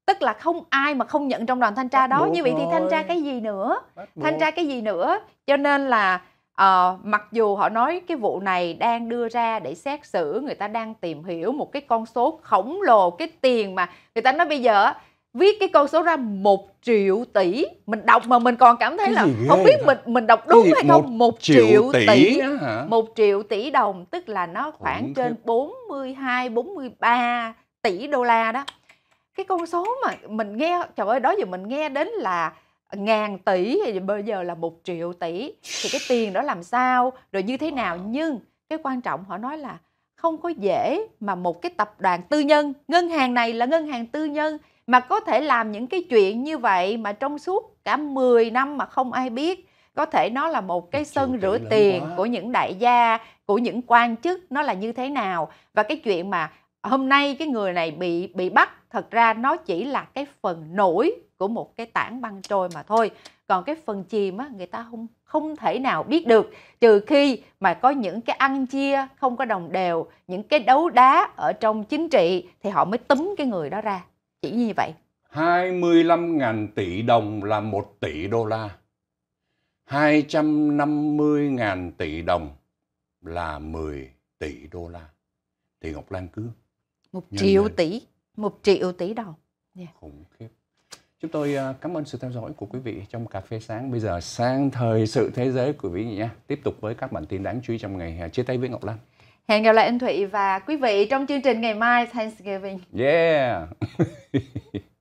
Tức là không ai mà không nhận trong đoàn thanh tra đó. Như vậy thì thanh tra cái gì nữa? Thanh tra cái gì nữa? Cho nên là uh, mặc dù họ nói cái vụ này đang đưa ra để xét xử người ta đang tìm hiểu một cái con số khổng lồ cái tiền mà người ta nói bây giờ viết cái con số ra một triệu tỷ mình đọc mà mình còn cảm thấy cái là không biết mình mình đọc đúng hay không một triệu, triệu tỷ, một triệu tỷ đồng tức là nó khoảng Khủng trên khiếp. 42 43 tỷ đô la đó cái con số mà mình nghe trời ơi đó giờ mình nghe đến là ngàn tỷ thì bây giờ là một triệu tỷ thì cái tiền đó làm sao rồi như thế nào? Nhưng cái quan trọng họ nói là không có dễ mà một cái tập đoàn tư nhân ngân hàng này là ngân hàng tư nhân mà có thể làm những cái chuyện như vậy mà trong suốt cả 10 năm mà không ai biết. Có thể nó là một cái sân rửa tiền của những đại gia của những quan chức nó là như thế nào. Và cái chuyện mà hôm nay cái người này bị bị bắt, thật ra nó chỉ là cái phần nổi của một cái tảng băng trôi mà thôi. Còn cái phần chìm á, người ta không không thể nào biết được. Trừ khi mà có những cái ăn chia không có đồng đều, những cái đấu đá ở trong chính trị thì họ mới túm cái người đó ra. Chỉ như vậy. 25.000 tỷ đồng là 1 tỷ đô la. 250.000 tỷ đồng là 10 tỷ đô la. Thì Ngọc Lan cứ một triệu lên. tỷ một triệu tỷ đồng. Yeah. khủng khiếp. Chúng tôi à, cảm ơn sự theo dõi của quý vị trong cà phê sáng. Bây giờ sang thời sự thế giới của quý vị nhé. Tiếp tục với các bản tin đáng chú ý trong ngày à, chia tay với ngọc lan. Hẹn gặp lại anh thụy và quý vị trong chương trình ngày mai thanksgiving. Yeah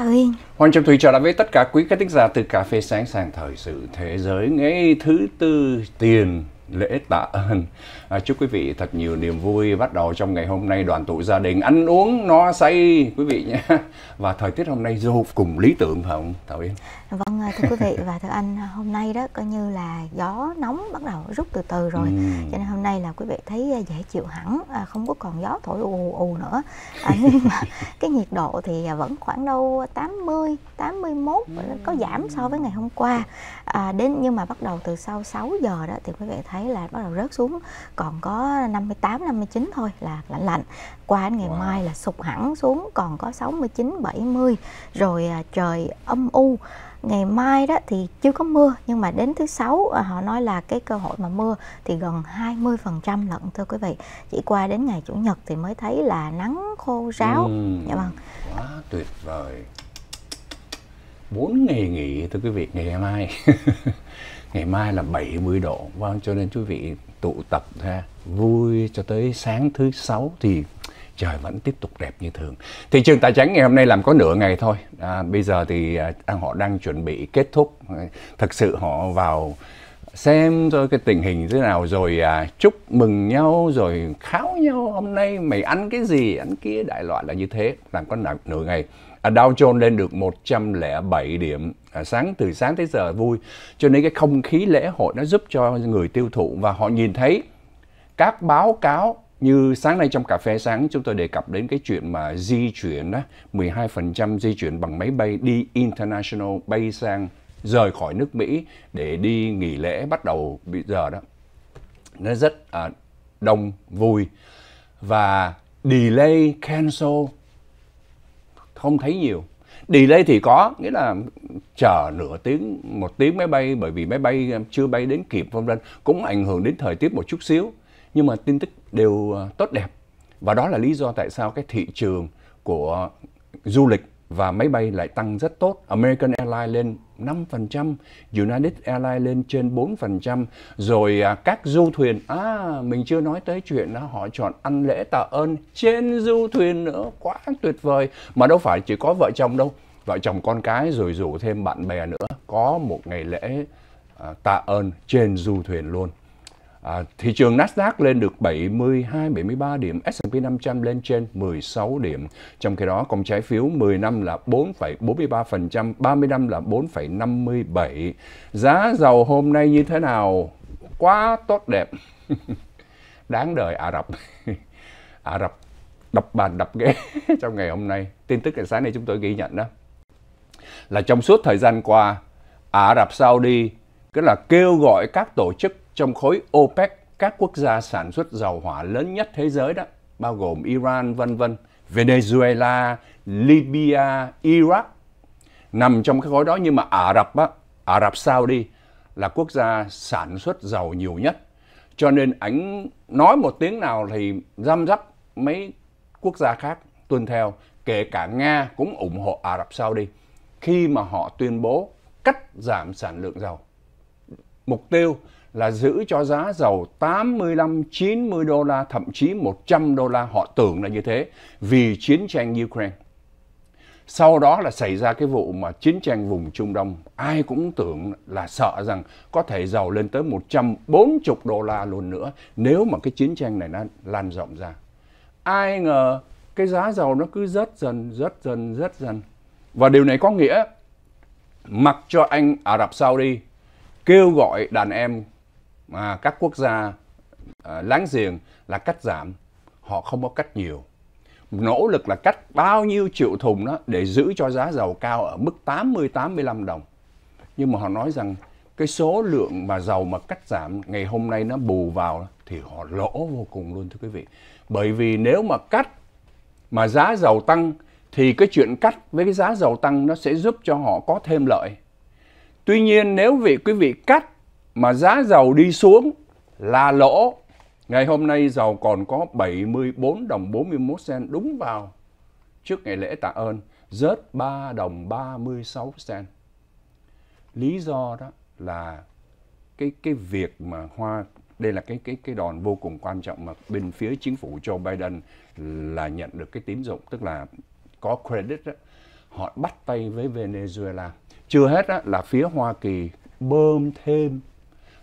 Thảo Yên. Hoàng Trọng Thủy trở lại với tất cả quý khách thính giả từ Cà phê Sáng sang Thời sự Thế giới ngày thứ tư tiền lễ tạ ơn. À, chúc quý vị thật nhiều niềm vui bắt đầu trong ngày hôm nay đoàn tụ gia đình ăn uống no say quý vị nhé. Và thời tiết hôm nay vô cùng lý tưởng phải không Thảo Yên? Vâng thưa quý vị và thưa anh hôm nay đó coi như là gió nóng bắt đầu rút từ từ rồi ừ. cho nên hôm nay là quý vị thấy à, dễ chịu hẳn à, không có còn gió thổi ù ù nữa à, nhưng mà cái nhiệt độ thì vẫn khoảng đâu 80 81 ừ. có giảm so với ngày hôm qua à, đến nhưng mà bắt đầu từ sau 6 giờ đó thì quý vị thấy là bắt đầu rớt xuống còn có 58 59 thôi là lạnh lạnh. Qua đến ngày wow. mai là sụt hẳn xuống còn có 69 70 rồi à, trời âm u. Ngày mai đó thì chưa có mưa nhưng mà đến thứ sáu à, họ nói là cái cơ hội mà mưa thì gần 20% lận thưa quý vị. Chỉ qua đến ngày chủ nhật thì mới thấy là nắng khô ráo. Ừ, dạ vâng. quá tuyệt vời. Bốn ngày nghỉ thưa quý vị ngày mai. Ngày mai là 70 độ. Vâng cho nên quý vị tụ tập ra vui cho tới sáng thứ sáu thì trời vẫn tiếp tục đẹp như thường. Thị trường tài chính ngày hôm nay làm có nửa ngày thôi. À, bây giờ thì à, à họ đang chuẩn bị kết thúc. Thực sự họ vào xem rồi cái tình hình thế nào rồi à, chúc mừng nhau rồi kháo nhau hôm nay mày ăn cái gì ăn kia đại loại là như thế làm có nửa ngày À, Dow Jones lên được 107 điểm. À, sáng từ sáng tới giờ vui. Cho nên cái không khí lễ hội nó giúp cho người tiêu thụ và họ nhìn thấy các báo cáo như sáng nay trong cà phê sáng chúng tôi đề cập đến cái chuyện mà di chuyển đó, 12% di chuyển bằng máy bay đi international bay sang rời khỏi nước Mỹ để đi nghỉ lễ bắt đầu bây giờ đó. Nó rất à, đông vui. Và delay cancel không thấy nhiều. Delay thì có, nghĩa là chờ nửa tiếng, một tiếng máy bay, bởi vì máy bay ờ, chưa bay đến kịp, vân vân. Cũng ảnh hưởng đến thời tiết một chút xíu, nhưng mà tin tức đều ờ, tốt đẹp. Và đó là lý do tại sao cái thị trường của du lịch và máy bay lại tăng rất tốt. American Airlines lên 5%, United Airlines lên trên 4%, rồi à, các du thuyền, à mình chưa nói tới chuyện đó, họ chọn ăn lễ tạ ơn trên du thuyền nữa, quá tuyệt vời. Mà đâu phải chỉ có vợ chồng đâu, vợ chồng con cái rồi rủ thêm bạn bè nữa, có một ngày lễ à, tạ ơn trên du thuyền luôn. À, thị trường Nasdaq lên được 72 73 điểm, S&P 500 lên trên 16 điểm. Trong khi đó, công trái phiếu 10 năm là 4,43%, 30 năm là 4,57. Giá dầu hôm nay như thế nào? Quá tốt đẹp. Đáng đời Ả Rập. Ả Rập đập bàn đập ghế trong ngày hôm nay. Tin tức ngày sáng nay chúng tôi ghi nhận đó là trong suốt thời gian qua, Ả Rập Saudi tức là kêu gọi các tổ chức trong khối OPEC, các quốc gia sản xuất dầu hỏa lớn nhất thế giới đó, bao gồm Iran, vân vân, Venezuela, Libya, Iraq, nằm trong cái khối đó nhưng mà Ả Rập á, Ả Rập Saudi là quốc gia sản xuất dầu nhiều nhất. Cho nên ảnh nói một tiếng nào thì răm rắp mấy quốc gia khác tuân theo, kể cả Nga cũng ủng hộ Ả Rập Saudi khi mà họ tuyên bố cắt giảm sản lượng dầu. Mục tiêu là giữ cho giá dầu 85, 90 đô la, thậm chí 100 đô la. Họ tưởng là như thế vì chiến tranh Ukraine. Sau đó là xảy ra cái vụ mà chiến tranh vùng Trung Đông. Ai cũng tưởng là sợ rằng có thể dầu lên tới 140 đô la luôn nữa nếu mà cái chiến tranh này nó lan rộng ra. Ai ngờ cái giá dầu nó cứ rớt dần, rớt dần, rớt dần. Và điều này có nghĩa mặc cho anh Ả Rập Saudi kêu gọi đàn em mà các quốc gia à, láng giềng là cắt giảm, họ không có cắt nhiều. Nỗ lực là cắt bao nhiêu triệu thùng đó để giữ cho giá dầu cao ở mức 80-85 đồng. Nhưng mà họ nói rằng cái số lượng mà dầu mà cắt giảm ngày hôm nay nó bù vào thì họ lỗ vô cùng luôn thưa quý vị. Bởi vì nếu mà cắt mà giá dầu tăng thì cái chuyện cắt với cái giá dầu tăng nó sẽ giúp cho họ có thêm lợi. Tuy nhiên nếu vị quý vị cắt mà giá dầu đi xuống là lỗ. Ngày hôm nay dầu còn có 74 đồng 41 sen đúng vào trước ngày lễ tạ ơn, rớt 3 đồng 36 sen Lý do đó là cái cái việc mà hoa đây là cái cái cái đòn vô cùng quan trọng mà bên phía chính phủ Joe Biden là nhận được cái tín dụng tức là có credit đó, họ bắt tay với Venezuela. Chưa hết đó, là phía Hoa Kỳ bơm thêm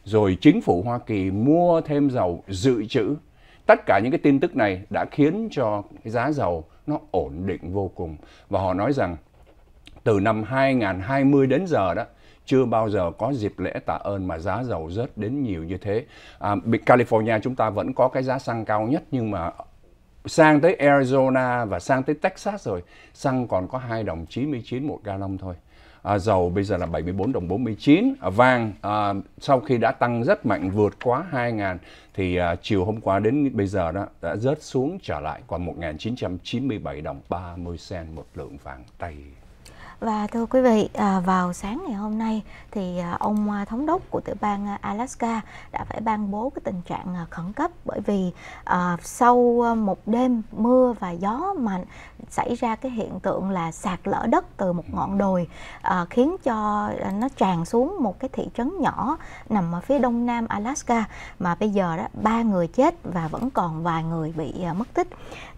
rồi chính phủ Hoa Kỳ mua thêm dầu dự trữ. Tất cả những cái tin tức này đã khiến cho cái giá dầu nó ổn định vô cùng. Và họ nói rằng từ năm 2020 đến giờ đó, chưa bao giờ có dịp lễ tạ ơn mà giá dầu rớt đến nhiều như thế. À, California chúng ta vẫn có cái giá xăng cao nhất nhưng mà sang tới Arizona và sang tới Texas rồi, xăng còn có 2 đồng 99 một gallon thôi à, dầu bây giờ là 74 đồng 49 à, vàng à, sau khi đã tăng rất mạnh vượt quá 2.000 thì à, chiều hôm qua đến bây giờ đó đã rớt xuống trở lại còn 1.997 đồng 30 sen một lượng vàng tây và thưa quý vị, à, vào sáng ngày hôm nay thì à, ông à, thống đốc của tiểu bang Alaska đã phải ban bố cái tình trạng khẩn cấp bởi vì sau một đêm mưa và gió mạnh xảy ra cái hiện tượng là sạt lở đất từ một ngọn đồi khiến cho nó tràn xuống một cái thị trấn nhỏ nằm ở phía đông nam Alaska mà bây giờ đó ba người chết và vẫn còn vài người bị mất tích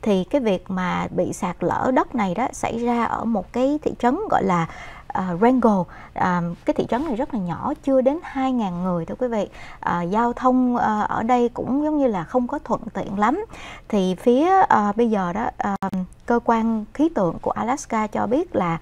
thì cái việc mà bị sạt lở đất này đó xảy ra ở một cái thị trấn gọi là à, uh, Wrangell uh, à, cái thị trấn này rất là nhỏ chưa đến 2.000 người thưa quý vị. Uh, giao thông uh, ở đây cũng giống như là không có thuận tiện lắm. Thì phía uh, bây giờ đó uh, cơ quan khí tượng của Alaska cho biết là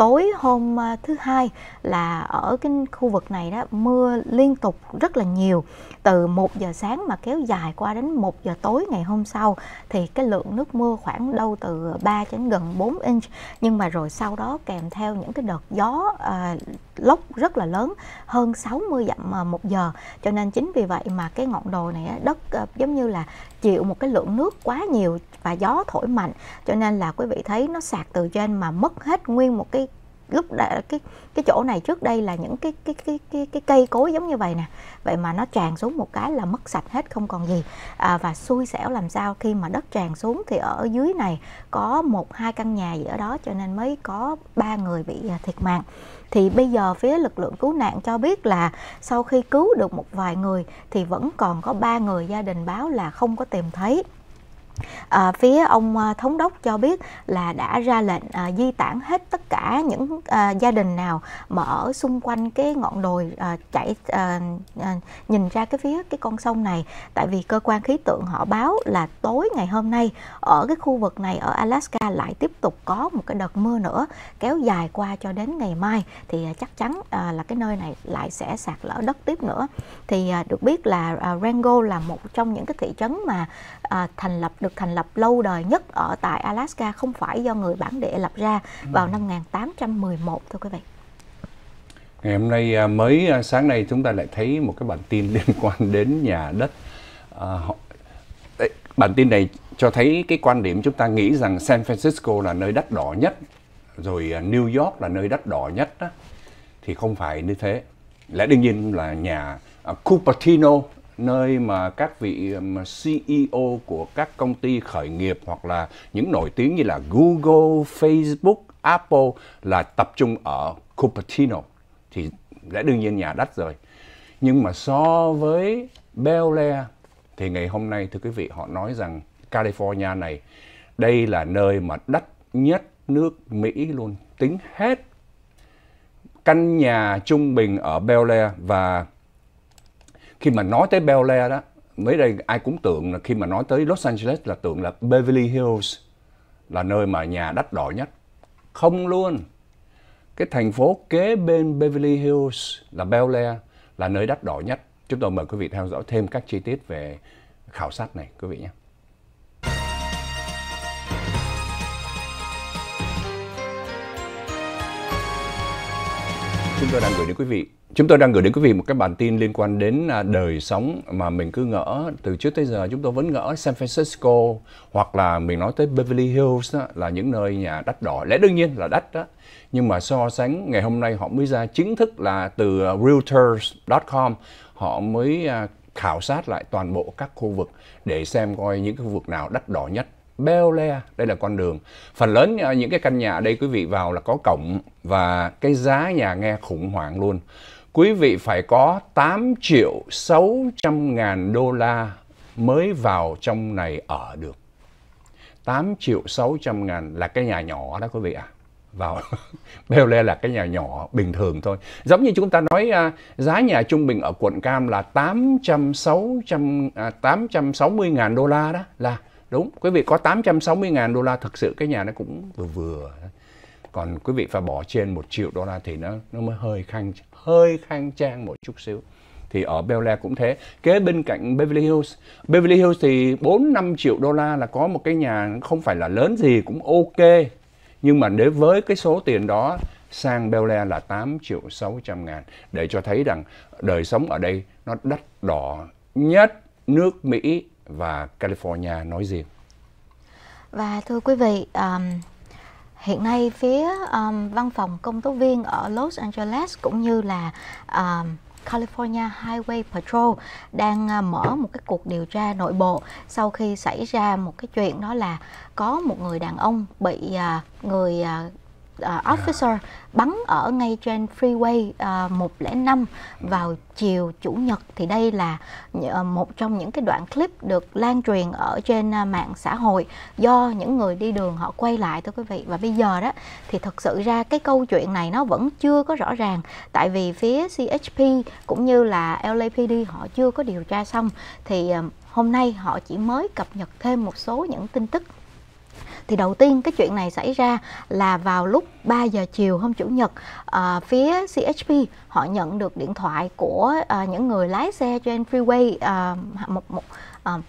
tối hôm à, thứ hai là ở cái khu vực này đó mưa liên tục rất là nhiều. Từ 1 giờ sáng mà kéo dài qua đến 1 giờ tối ngày hôm sau thì cái lượng nước mưa khoảng đâu từ 3 đến gần 4 inch. Nhưng mà rồi sau đó kèm theo những cái đợt gió à, lốc rất là lớn hơn 60 dặm à, một giờ. Cho nên chính vì vậy mà cái ngọn đồi này đất à, giống như là chịu một cái lượng nước quá nhiều và gió thổi mạnh. Cho nên là quý vị thấy nó sạt từ trên mà mất hết nguyên một cái lúc đã cái cái chỗ này trước đây là những cái cái cái cái cái cây cối giống như vậy nè. Vậy mà nó tràn xuống một cái là mất sạch hết không còn gì. À, và xui xẻo làm sao khi mà đất tràn xuống thì ở dưới này có một hai căn nhà gì ở đó cho nên mới có ba người bị à, thiệt mạng. Thì bây giờ phía lực lượng cứu nạn cho biết là sau khi cứu được một vài người thì vẫn còn có ba người gia đình báo là không có tìm thấy. À, phía ông à, thống đốc cho biết là đã ra lệnh à, di tản hết tất cả những à, gia đình nào mà ở xung quanh cái ngọn đồi à, chảy à, à, nhìn ra cái phía cái con sông này. Tại vì cơ quan khí tượng họ báo là tối ngày hôm nay ở cái khu vực này ở Alaska lại tiếp tục có một cái đợt mưa nữa kéo dài qua cho đến ngày mai. Thì à, chắc chắn à, là cái nơi này lại sẽ sạt lở đất tiếp nữa. Thì à, được biết là à, Rango là một trong những cái thị trấn mà à, thành lập được thành lập lâu đời nhất ở tại Alaska không phải do người bản địa lập ra vào năm 1811 thưa quý vị. Ngày hôm nay à, mới à, sáng nay chúng ta lại thấy một cái bản tin liên quan đến nhà đất. À, họ, đấy, bản tin này cho thấy cái quan điểm chúng ta nghĩ rằng San Francisco là nơi đắt đỏ nhất, rồi à, New York là nơi đắt đỏ nhất đó. thì không phải như thế. Lẽ đương nhiên là nhà Cupertino nơi mà các vị um, CEO của các công ty khởi nghiệp hoặc là những nổi tiếng như là Google, Facebook, Apple là tập trung ở Cupertino thì lẽ đương nhiên nhà đắt rồi. Nhưng mà so với Bel Air thì ngày hôm nay thưa quý vị họ nói rằng California này đây là nơi mà đắt nhất nước Mỹ luôn tính hết căn nhà trung bình ở Bel Air và khi mà nói tới Bel Air đó, mới đây ai cũng tưởng là khi mà nói tới Los Angeles là tưởng là Beverly Hills là nơi mà nhà đắt đỏ nhất. Không luôn. Cái thành phố kế bên Beverly Hills là Bel Air là nơi đắt đỏ nhất. Chúng tôi mời quý vị theo dõi thêm các chi tiết về khảo sát này, quý vị nhé. Chúng tôi đang gửi đến quý vị chúng tôi đang gửi đến quý vị một cái bản tin liên quan đến à, đời sống mà mình cứ ngỡ từ trước tới giờ chúng tôi vẫn ngỡ San Francisco hoặc là mình nói tới Beverly Hills đó, là những nơi nhà đắt đỏ lẽ đương nhiên là đắt đó nhưng mà so sánh ngày hôm nay họ mới ra chính thức là từ à, Realtors.com họ mới à, khảo sát lại toàn bộ các khu vực để xem coi những khu vực nào đắt đỏ nhất Bel Air, đây là con đường. Phần lớn những cái căn nhà ở đây quý vị vào là có cổng và cái giá nhà nghe khủng hoảng luôn. Quý vị phải có 8 triệu 600 ngàn đô la mới vào trong này ở được. 8 triệu 600 ngàn là cái nhà nhỏ đó quý vị ạ. À vào Bel Air là cái nhà nhỏ bình thường thôi. Giống như chúng ta nói uh, giá nhà trung bình ở quận Cam là 800 600 uh, 860 ngàn đô la đó là Đúng, quý vị có 860 ngàn đô la thực sự cái nhà nó cũng vừa vừa. Còn quý vị phải bỏ trên một triệu đô la thì nó nó mới hơi khang hơi khang trang một chút xíu. Thì ở Bel Air cũng thế. Kế bên cạnh Beverly Hills. Beverly Hills thì 4-5 triệu đô la là có một cái nhà không phải là lớn gì cũng ok. Nhưng mà nếu với cái số tiền đó sang Bel Air là 8 triệu 600 ngàn. Để cho thấy rằng đời sống ở đây nó đắt đỏ nhất nước Mỹ và California nói riêng. Và thưa quý vị, um, hiện nay phía um, văn phòng công tố viên ở Los Angeles cũng như là um, California Highway Patrol đang uh, mở một cái cuộc điều tra nội bộ sau khi xảy ra một cái chuyện đó là có một người đàn ông bị uh, người uh, uh, officer bắn ở ngay trên freeway à, uh, 105 vào chiều chủ nhật. Thì đây là ờ, một trong những cái đoạn clip được lan truyền ở trên uh, mạng xã hội do những người đi đường họ quay lại thưa quý vị. Và bây giờ đó thì thật sự ra cái câu chuyện này nó vẫn chưa có rõ ràng. Tại vì phía CHP cũng như là LAPD họ chưa có điều tra xong. Thì uh, hôm nay họ chỉ mới cập nhật thêm một số những tin tức thì đầu tiên cái chuyện này xảy ra là vào lúc 3 giờ chiều hôm chủ nhật uh, phía CHP họ nhận được điện thoại của uh, những người lái xe trên freeway uh, một một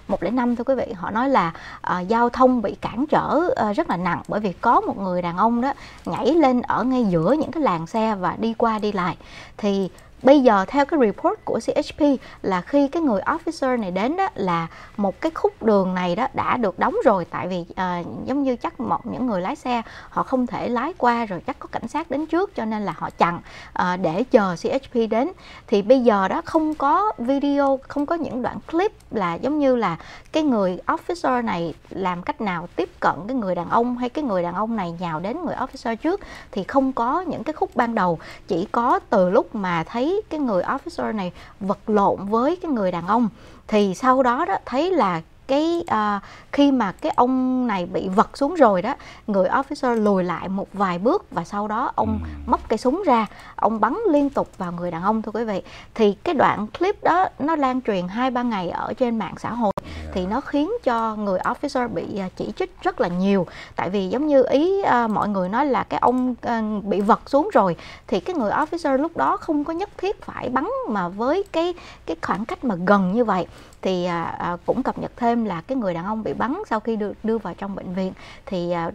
một lẻ năm thưa quý vị. Họ nói là à, giao thông bị cản trở à, rất là nặng bởi vì có một người đàn ông đó nhảy lên ở ngay giữa những cái làn xe và đi qua đi lại. Thì bây giờ theo cái report của CHP là khi cái người officer này đến đó là một cái khúc đường này đó đã được đóng rồi. Tại vì uh, giống như chắc một những người lái xe họ không thể lái qua rồi chắc có cảnh sát đến trước cho nên là họ chặn uh, để chờ CHP đến. Thì bây giờ đó không có video không có những đoạn clip là giống như là cái người officer này làm cách nào tiếp cận cái người đàn ông hay cái người đàn ông này nhào đến người officer trước thì không có những cái khúc ban đầu. Chỉ có từ lúc mà thấy cái người officer này vật lộn với cái người đàn ông. Thì sau đó đó, thấy là cái uh, khi mà cái ông này bị vật xuống rồi đó người officer lùi lại một vài bước và sau đó ông ừ. móc cây súng ra ông bắn liên tục vào người đàn ông thưa quý vị. Thì cái đoạn clip đó nó lan truyền hai ba ngày ở trên mạng xã hội thì nó khiến cho người officer bị à, chỉ trích rất là nhiều. Tại vì giống như ý uh, mọi người nói là cái ông uh, bị vật xuống rồi thì cái người officer lúc đó không có nhất thiết phải bắn mà với cái cái khoảng cách mà gần như vậy thì à, à, cũng cập nhật thêm là cái người đàn ông bị bắn sau khi được đưa vào trong bệnh viện. Thì à,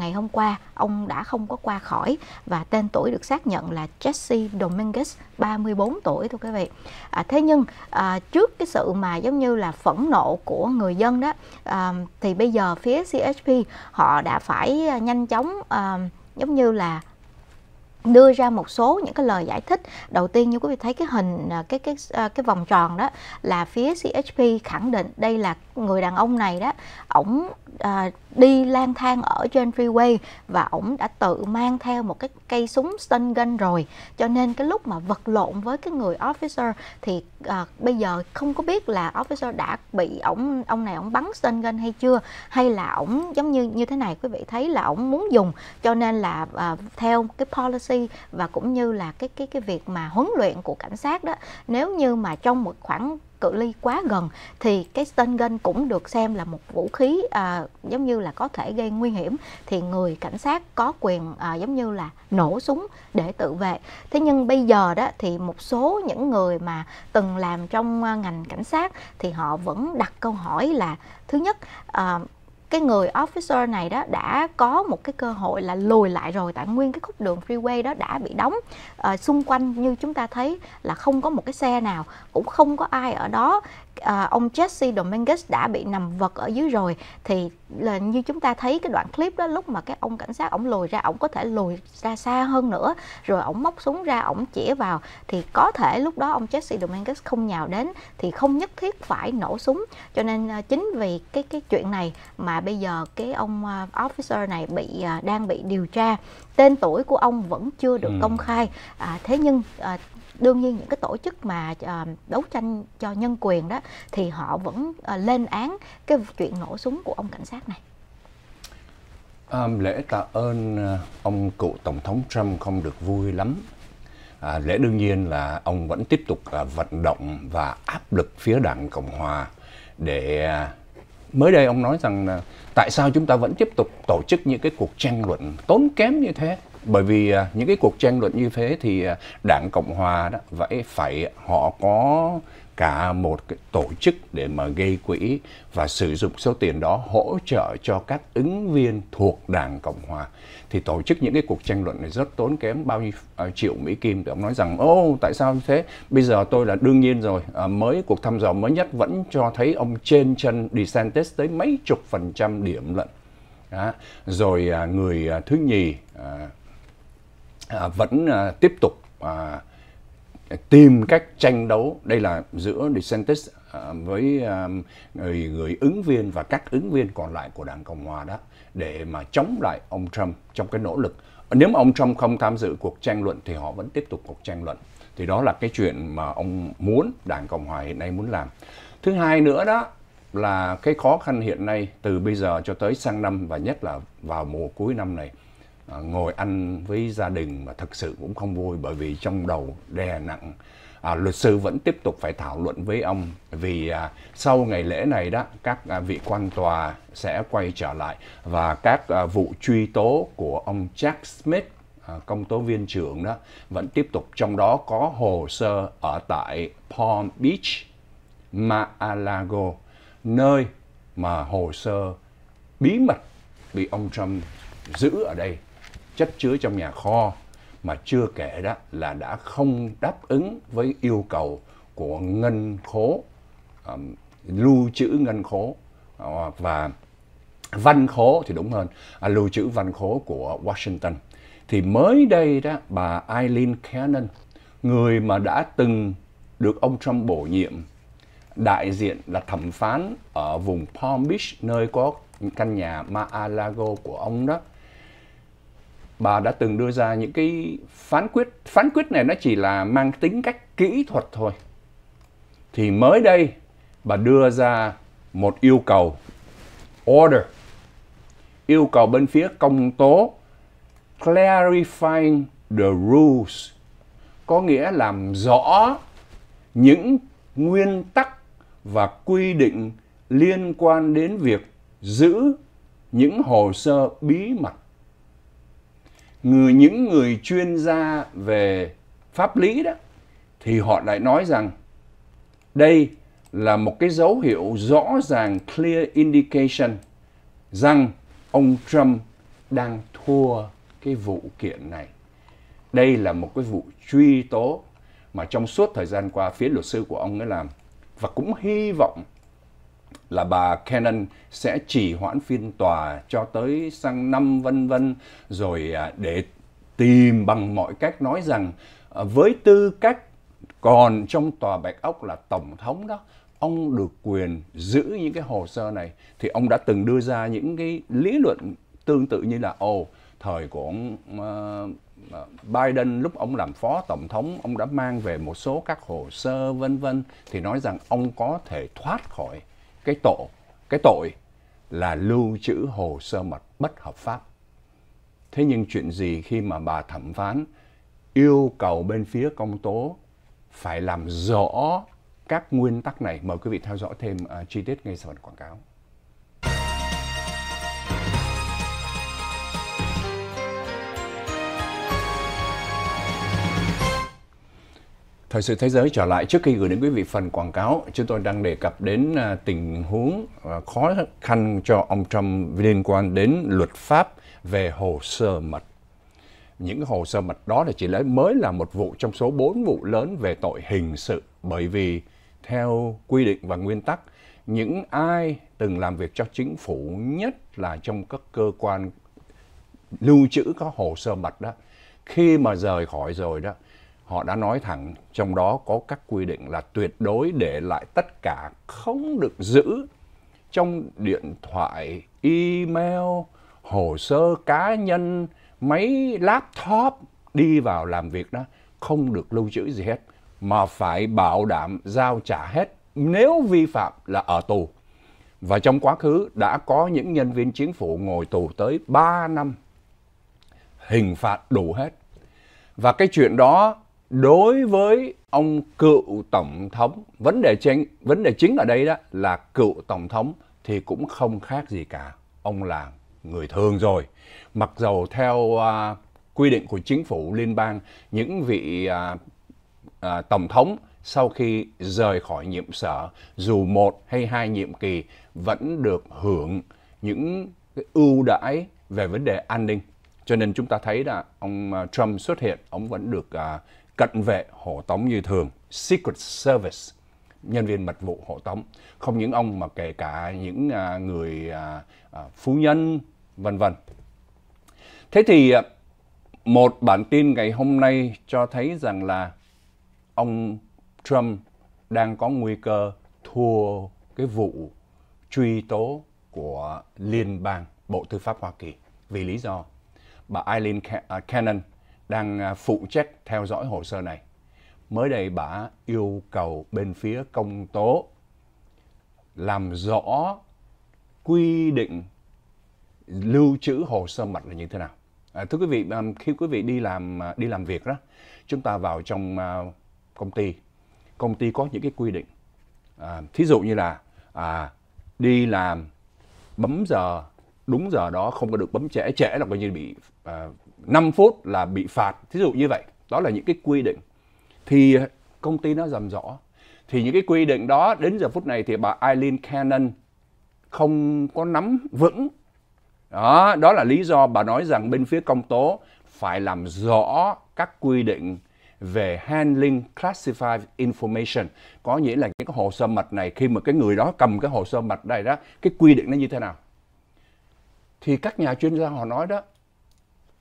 ngày hôm qua ông đã không có qua khỏi và tên tuổi được xác nhận là Jesse Dominguez 34 tuổi thưa quý vị. À, thế nhưng à, trước cái sự mà giống như là phẫn nộ của người dân đó à, thì bây giờ phía CHP họ đã phải nhanh chóng à, giống như là đưa ra một số những cái lời giải thích. Đầu tiên như quý vị thấy cái hình à, cái cái à, cái vòng tròn đó là phía CHP khẳng định đây là người đàn ông này đó. Ổng à, đi lang thang ở trên freeway và ổng đã tự mang theo một cái cây súng stun gun rồi. Cho nên cái lúc mà vật lộn với cái người officer thì à, bây giờ không có biết là officer đã bị ổng ông này ổng bắn stun gun hay chưa hay là ổng giống như như thế này quý vị thấy là ổng muốn dùng. Cho nên là à, theo cái policy và cũng như là cái cái cái việc mà huấn luyện của cảnh sát đó nếu như mà trong một khoảng cự ly quá gần thì cái stun gun cũng được xem là một vũ khí à, giống như là có thể gây nguy hiểm. Thì người cảnh sát có quyền à, giống như là nổ súng để tự vệ. Thế nhưng bây giờ đó thì một số những người mà từng làm trong à, ngành cảnh sát thì họ vẫn đặt câu hỏi là thứ nhất à, cái người officer này đó đã có một cái cơ hội là lùi lại rồi tại nguyên cái khúc đường freeway đó đã bị đóng. À, xung quanh như chúng ta thấy là không có một cái xe nào cũng không có ai ở đó à, ông Jesse Dominguez đã bị nằm vật ở dưới rồi. Thì là như chúng ta thấy cái đoạn clip đó lúc mà cái ông cảnh sát ổng lùi ra ổng có thể lùi ra xa hơn nữa. Rồi ổng móc súng ra ổng chĩa vào. Thì có thể lúc đó ông Jesse Dominguez không nhào đến thì không nhất thiết phải nổ súng. Cho nên à, chính vì cái cái chuyện này mà bây giờ cái ông uh, officer này bị uh, đang bị điều tra. Tên tuổi của ông vẫn chưa được ừ. công khai. À, thế nhưng à, đương nhiên những cái tổ chức mà ờ, đấu tranh cho nhân quyền đó thì họ vẫn ờ, lên án cái chuyện nổ súng của ông cảnh sát này. Um, lễ tạ ơn ờ, ông cựu tổng thống Trump không được vui lắm. À, lễ đương nhiên là ông vẫn tiếp tục vận động và áp lực phía đảng cộng hòa để mới đây ông nói rằng là tại sao chúng ta vẫn tiếp tục tổ chức những cái cuộc tranh luận tốn kém như thế? Bởi vì à, những cái cuộc tranh luận như thế thì à, đảng cộng hòa đó vậy phải họ có cả một cái tổ chức để mà gây quỹ và sử dụng số tiền đó hỗ trợ cho các ứng viên thuộc đảng cộng hòa thì tổ chức những cái cuộc tranh luận này rất tốn kém bao nhiêu uh, triệu mỹ kim thì ông nói rằng ô tại sao như thế bây giờ tôi là đương nhiên rồi uh, mới cuộc thăm dò mới nhất vẫn cho thấy ông trên chân DeSantis tới mấy chục phần trăm điểm lận đó. rồi uh, người uh, thứ nhì uh, à, vẫn à, tiếp tục à, tìm cách tranh đấu. Đây là giữa DeSantis à, với à, người người ứng viên và các ứng viên còn lại của đảng cộng hòa đó để mà chống lại ông Trump trong cái nỗ lực. Nếu mà ông Trump không tham dự cuộc tranh luận thì họ vẫn tiếp tục cuộc tranh luận. Thì đó là cái chuyện mà ông muốn đảng cộng hòa hiện nay muốn làm. Thứ hai nữa đó là cái khó khăn hiện nay từ bây giờ cho tới sang năm và nhất là vào mùa cuối năm này. À, ngồi ăn với gia đình mà thật sự cũng không vui bởi vì trong đầu đè nặng. À, luật sư vẫn tiếp tục phải thảo luận với ông vì à, sau ngày lễ này đó các à, vị quan tòa sẽ quay trở lại và các à, vụ truy tố của ông Jack Smith à, công tố viên trưởng đó vẫn tiếp tục. Trong đó có hồ sơ ở tại Palm Beach, Mar-a-Lago nơi mà hồ sơ bí mật bị ông Trump giữ ở đây chất chứa trong nhà kho mà chưa kể đó là đã không đáp ứng với yêu cầu của ngân khố um, lưu trữ ngân khố uh, và văn khố thì đúng hơn à, lưu trữ văn khố của Washington. Thì mới đây đó bà Eileen Cannon người mà đã từng được ông Trump bổ nhiệm đại diện là thẩm phán ở vùng Palm Beach nơi có căn nhà Mar-a-Lago của ông đó bà đã từng đưa ra những cái phán quyết. Phán quyết này nó chỉ là mang tính cách kỹ thuật thôi. Thì mới đây, bà đưa ra một yêu cầu, order. Yêu cầu bên phía công tố, clarifying the rules. Có nghĩa làm rõ những nguyên tắc và quy định liên quan đến việc giữ những hồ sơ bí mật người những người chuyên gia về pháp lý đó, thì họ lại nói rằng đây là một cái dấu hiệu rõ ràng, clear indication rằng ông Trump đang thua cái vụ kiện này. Đây là một cái vụ truy tố mà trong suốt thời gian qua phía luật sư của ông ấy làm và cũng hy vọng là bà Cannon sẽ chỉ hoãn phiên tòa cho tới sang năm vân vân. Rồi à, để tìm bằng mọi cách nói rằng à, với tư cách còn trong tòa bạch ốc là tổng thống đó ông được quyền giữ những cái hồ sơ này. Thì ông đã từng đưa ra những cái lý luận tương tự như là ồ thời của ông uh, Biden lúc ông làm phó tổng thống ông đã mang về một số các hồ sơ vân vân. Thì nói rằng ông có thể thoát khỏi cái tội cái tội là lưu trữ hồ sơ mật bất hợp pháp. Thế nhưng chuyện gì khi mà bà thẩm phán yêu cầu bên phía công tố phải làm rõ các nguyên tắc này. Mời quý vị theo dõi thêm uh, chi tiết ngay sau phần quảng cáo. Thời sự thế giới trở lại trước khi gửi đến quý vị phần quảng cáo, chúng tôi đang đề cập đến à, tình huống à, khó khăn cho ông Trump liên quan đến luật pháp về hồ sơ mật. Những hồ sơ mật đó là chỉ lấy mới là một vụ trong số 4 vụ lớn về tội hình sự bởi vì theo quy định và nguyên tắc, những ai từng làm việc cho chính phủ nhất là trong các cơ quan lưu trữ có hồ sơ mật đó, khi mà rời khỏi rồi đó, họ đã nói thẳng trong đó có các quy định là tuyệt đối để lại tất cả không được giữ trong điện thoại, email, hồ sơ cá nhân, máy laptop đi vào làm việc đó không được lưu trữ gì hết mà phải bảo đảm giao trả hết nếu vi phạm là ở tù. Và trong quá khứ đã có những nhân viên chính phủ ngồi tù tới 3 năm. Hình phạt đủ hết. Và cái chuyện đó đối với ông cựu tổng thống vấn đề chính vấn đề chính ở đây đó là cựu tổng thống thì cũng không khác gì cả. Ông là người thường rồi. Mặc dầu theo uh, quy định của chính phủ liên bang những vị uh, uh, tổng thống sau khi rời khỏi nhiệm sở dù một hay hai nhiệm kỳ vẫn được hưởng những cái ưu đãi về vấn đề an ninh. Cho nên chúng ta thấy là ông Trump xuất hiện ông vẫn được uh, cận vệ hộ tống như thường, Secret Service, nhân viên mật vụ hộ tống. Không những ông mà kể cả những à, người à, à, phú nhân, vân vân. Thế thì à, một bản tin ngày hôm nay cho thấy rằng là ông Trump đang có nguy cơ thua cái vụ truy tố của liên bang Bộ Tư pháp Hoa Kỳ. Vì lý do bà Eileen à, Cannon đang à, phụ trách theo dõi hồ sơ này. Mới đây bà yêu cầu bên phía công tố làm rõ quy định lưu trữ hồ sơ mật là như thế nào. À, thưa quý vị, à, khi quý vị đi làm à, đi làm việc đó, chúng ta vào trong công ty công ty có những cái quy định à, thí dụ như là à, đi làm bấm giờ đúng giờ đó không có được bấm trễ trễ là coi như bị à, 5 phút là bị phạt. Thí dụ như vậy, đó là những cái quy định. Thì công ty nó dầm rõ thì những cái quy định đó, đến giờ phút này thì bà Eileen Cannon không có nắm vững. Đó đó là lý do bà nói rằng bên phía công tố phải làm rõ các quy định về handling classified information. Có nghĩa là những cái hồ sơ mật này, khi mà cái người đó cầm cái hồ sơ mật này đó, cái quy định nó như thế nào? Thì các nhà chuyên gia họ nói đó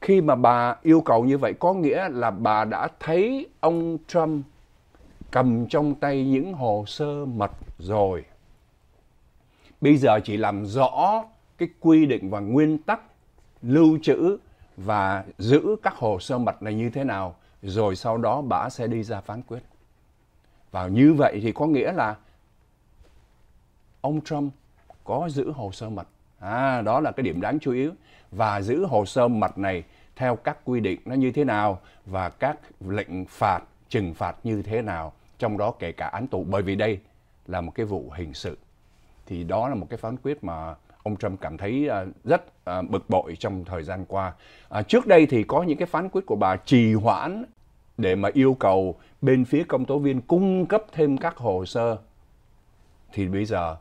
khi mà bà yêu cầu như vậy có nghĩa là bà đã thấy ông Trump cầm trong tay những hồ sơ mật rồi. Bây giờ chỉ làm rõ cái quy định và nguyên tắc lưu trữ và giữ các hồ sơ mật này như thế nào rồi sau đó bà sẽ đi ra phán quyết. Và như vậy thì có nghĩa là ông Trump có giữ hồ sơ mật. À, đó là cái điểm đáng chú ý. Và giữ hồ sơ mật này theo các quy định nó như thế nào và các lệnh phạt, trừng phạt như thế nào. Trong đó kể cả án tù bởi vì đây là một cái vụ hình sự. Thì đó là một cái phán quyết mà ông Trump cảm thấy à, rất à, bực bội trong thời gian qua. À, trước đây thì có những cái phán quyết của bà trì hoãn để mà yêu cầu bên phía công tố viên cung cấp thêm các hồ sơ. Thì bây giờ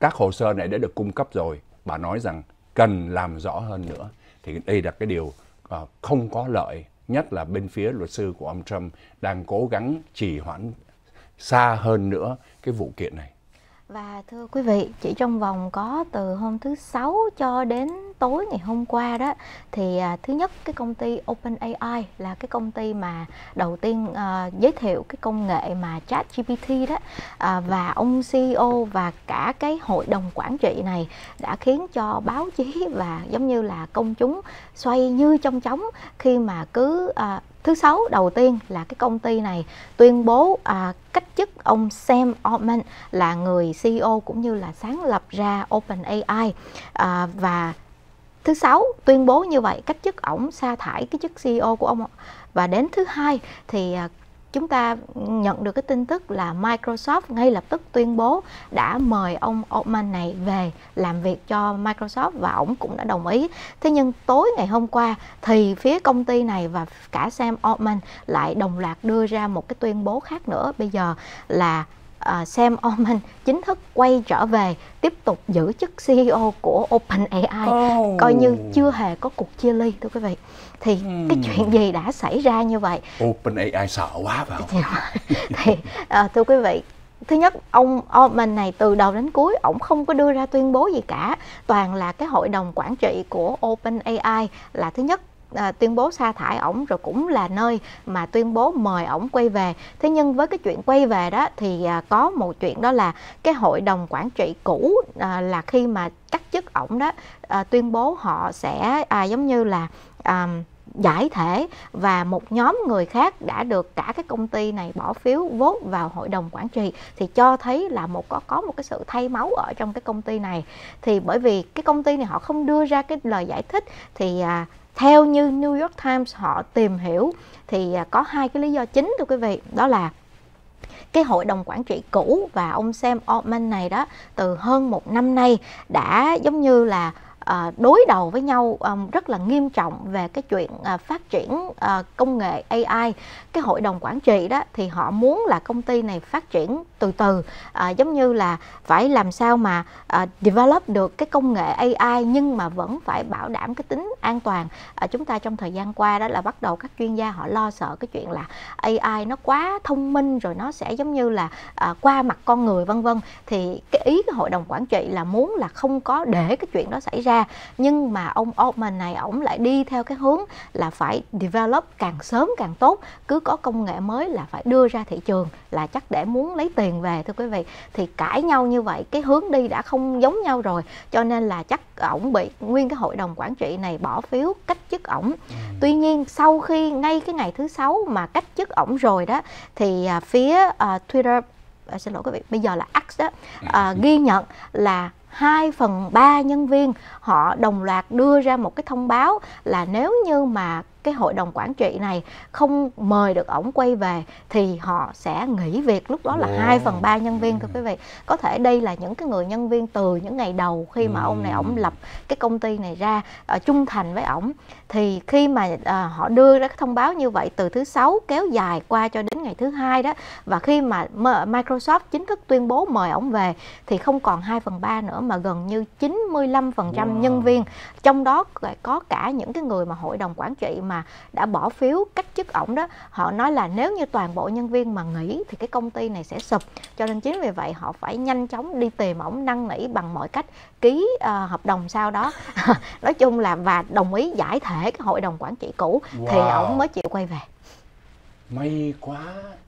các hồ sơ này đã được cung cấp rồi. Bà nói rằng cần làm rõ hơn nữa. Thì đây là cái điều uh, không có lợi. Nhất là bên phía luật sư của ông Trump đang cố gắng trì hoãn xa hơn nữa cái vụ kiện này. Và thưa quý vị, chỉ trong vòng có từ hôm thứ Sáu cho đến tối ngày hôm qua đó thì à, thứ nhất cái công ty OpenAI là cái công ty mà đầu tiên à, giới thiệu cái công nghệ mà ChatGPT đó. À, và ông CEO và cả cái hội đồng quản trị này đã khiến cho báo chí và giống như là công chúng xoay như trong chóng khi mà cứ à, thứ sáu đầu tiên là cái công ty này tuyên bố à, cách chức ông Sam Altman là người CEO cũng như là sáng lập ra OpenAI. À, và thứ sáu, tuyên bố như vậy, cách chức ổng sa thải cái chức CEO của ông và đến thứ hai thì à, chúng ta nhận được cái tin tức là Microsoft ngay lập tức tuyên bố đã mời ông Altman này về làm việc cho Microsoft và ổng cũng đã đồng ý. Thế nhưng tối ngày hôm qua thì phía công ty này và cả Sam Altman lại đồng loạt đưa ra một cái tuyên bố khác nữa. Bây giờ là uh, Sam Altman chính thức quay trở về tiếp tục giữ chức CEO của OpenAI. Oh. coi như chưa hề có cuộc chia ly thưa quý vị. Thì hmm. cái chuyện gì đã xảy ra như vậy? OpenAI sợ quá phải không? Thì uh, thưa quý vị thứ nhất ông Altman này từ đầu đến cuối ông không có đưa ra tuyên bố gì cả. Toàn là cái hội đồng quản trị của OpenAI là thứ nhất à, tuyên bố sa thải ổng rồi cũng là nơi mà tuyên bố mời ổng quay về. Thế nhưng với cái chuyện quay về đó thì à, có một chuyện đó là cái hội đồng quản trị cũ à, là khi mà cắt chức ổng đó à, tuyên bố họ sẽ à, giống như là à, giải thể và một nhóm người khác đã được cả cái công ty này bỏ phiếu vốt vào hội đồng quản trị thì cho thấy là một có có một cái sự thay máu ở trong cái công ty này. Thì bởi vì cái công ty này họ không đưa ra cái lời giải thích thì à, theo như New York Times họ tìm hiểu, thì à, có hai cái lý do chính, thưa quý vị. Đó là cái hội đồng quản trị cũ và ông Sam Altman này đó, từ hơn một năm nay đã, giống như là À, đối đầu với nhau à, rất là nghiêm trọng về cái chuyện à, phát triển công nghệ AI cái hội đồng quản trị đó thì họ muốn là công ty này phát triển từ từ giống như là phải làm sao mà develop được cái công nghệ AI nhưng mà vẫn phải bảo đảm cái tính an toàn. Chúng ta trong thời gian qua đó là bắt đầu các chuyên gia họ lo sợ cái chuyện là AI nó quá thông minh rồi nó sẽ giống như là qua mặt con người, vân vân. Thì cái ý cái hội đồng quản trị là muốn là không có để cái chuyện đó xảy ra nhưng mà ông Altman này ổng lại đi theo cái hướng là phải develop càng sớm càng tốt. Cứ có công nghệ mới là phải đưa ra thị trường là chắc để muốn lấy tiền về thưa quý vị. Thì cãi nhau như vậy cái hướng đi đã không giống nhau rồi. Cho nên là chắc ổng bị nguyên cái hội đồng quản trị này bỏ phiếu cách chức ổng. Ừ. tuy nhiên sau khi ngay cái ngày thứ sáu mà cách chức ổng rồi đó thì à, phía uh, Twitter à, xin lỗi quý vị bây giờ là X đó uh, ghi nhận là 2 phần 3 nhân viên, họ đồng loạt đưa ra một cái thông báo là nếu như mà cái hội đồng quản trị này không mời được ổng quay về thì họ sẽ nghỉ việc lúc đó là 2 phần 3 nhân viên thưa quý vị. Có thể đây là những cái người nhân viên từ những ngày đầu khi mà ông này ổng lập cái công ty này ra uh, trung thành với ổng. Thì khi mà uh, họ đưa ra cái thông báo như vậy từ thứ sáu kéo dài qua cho đến ngày thứ hai đó và khi mà Microsoft chính thức tuyên bố mời ổng về thì không còn 2 phần 3 nữa mà gần như 95% wow. nhân viên. Trong đó có cả những cái người mà hội đồng quản trị mà đã bỏ phiếu cách chức ổng đó họ nói là nếu như toàn bộ nhân viên mà nghỉ thì cái công ty này sẽ sụp. Cho nên chính vì vậy họ phải nhanh chóng đi tìm ổng năn nỉ bằng mọi cách ký uh, hợp đồng sau đó. Nói chung là và đồng ý giải thể cái hội đồng quản trị cũ wow. thì ổng mới chịu quay về. May quá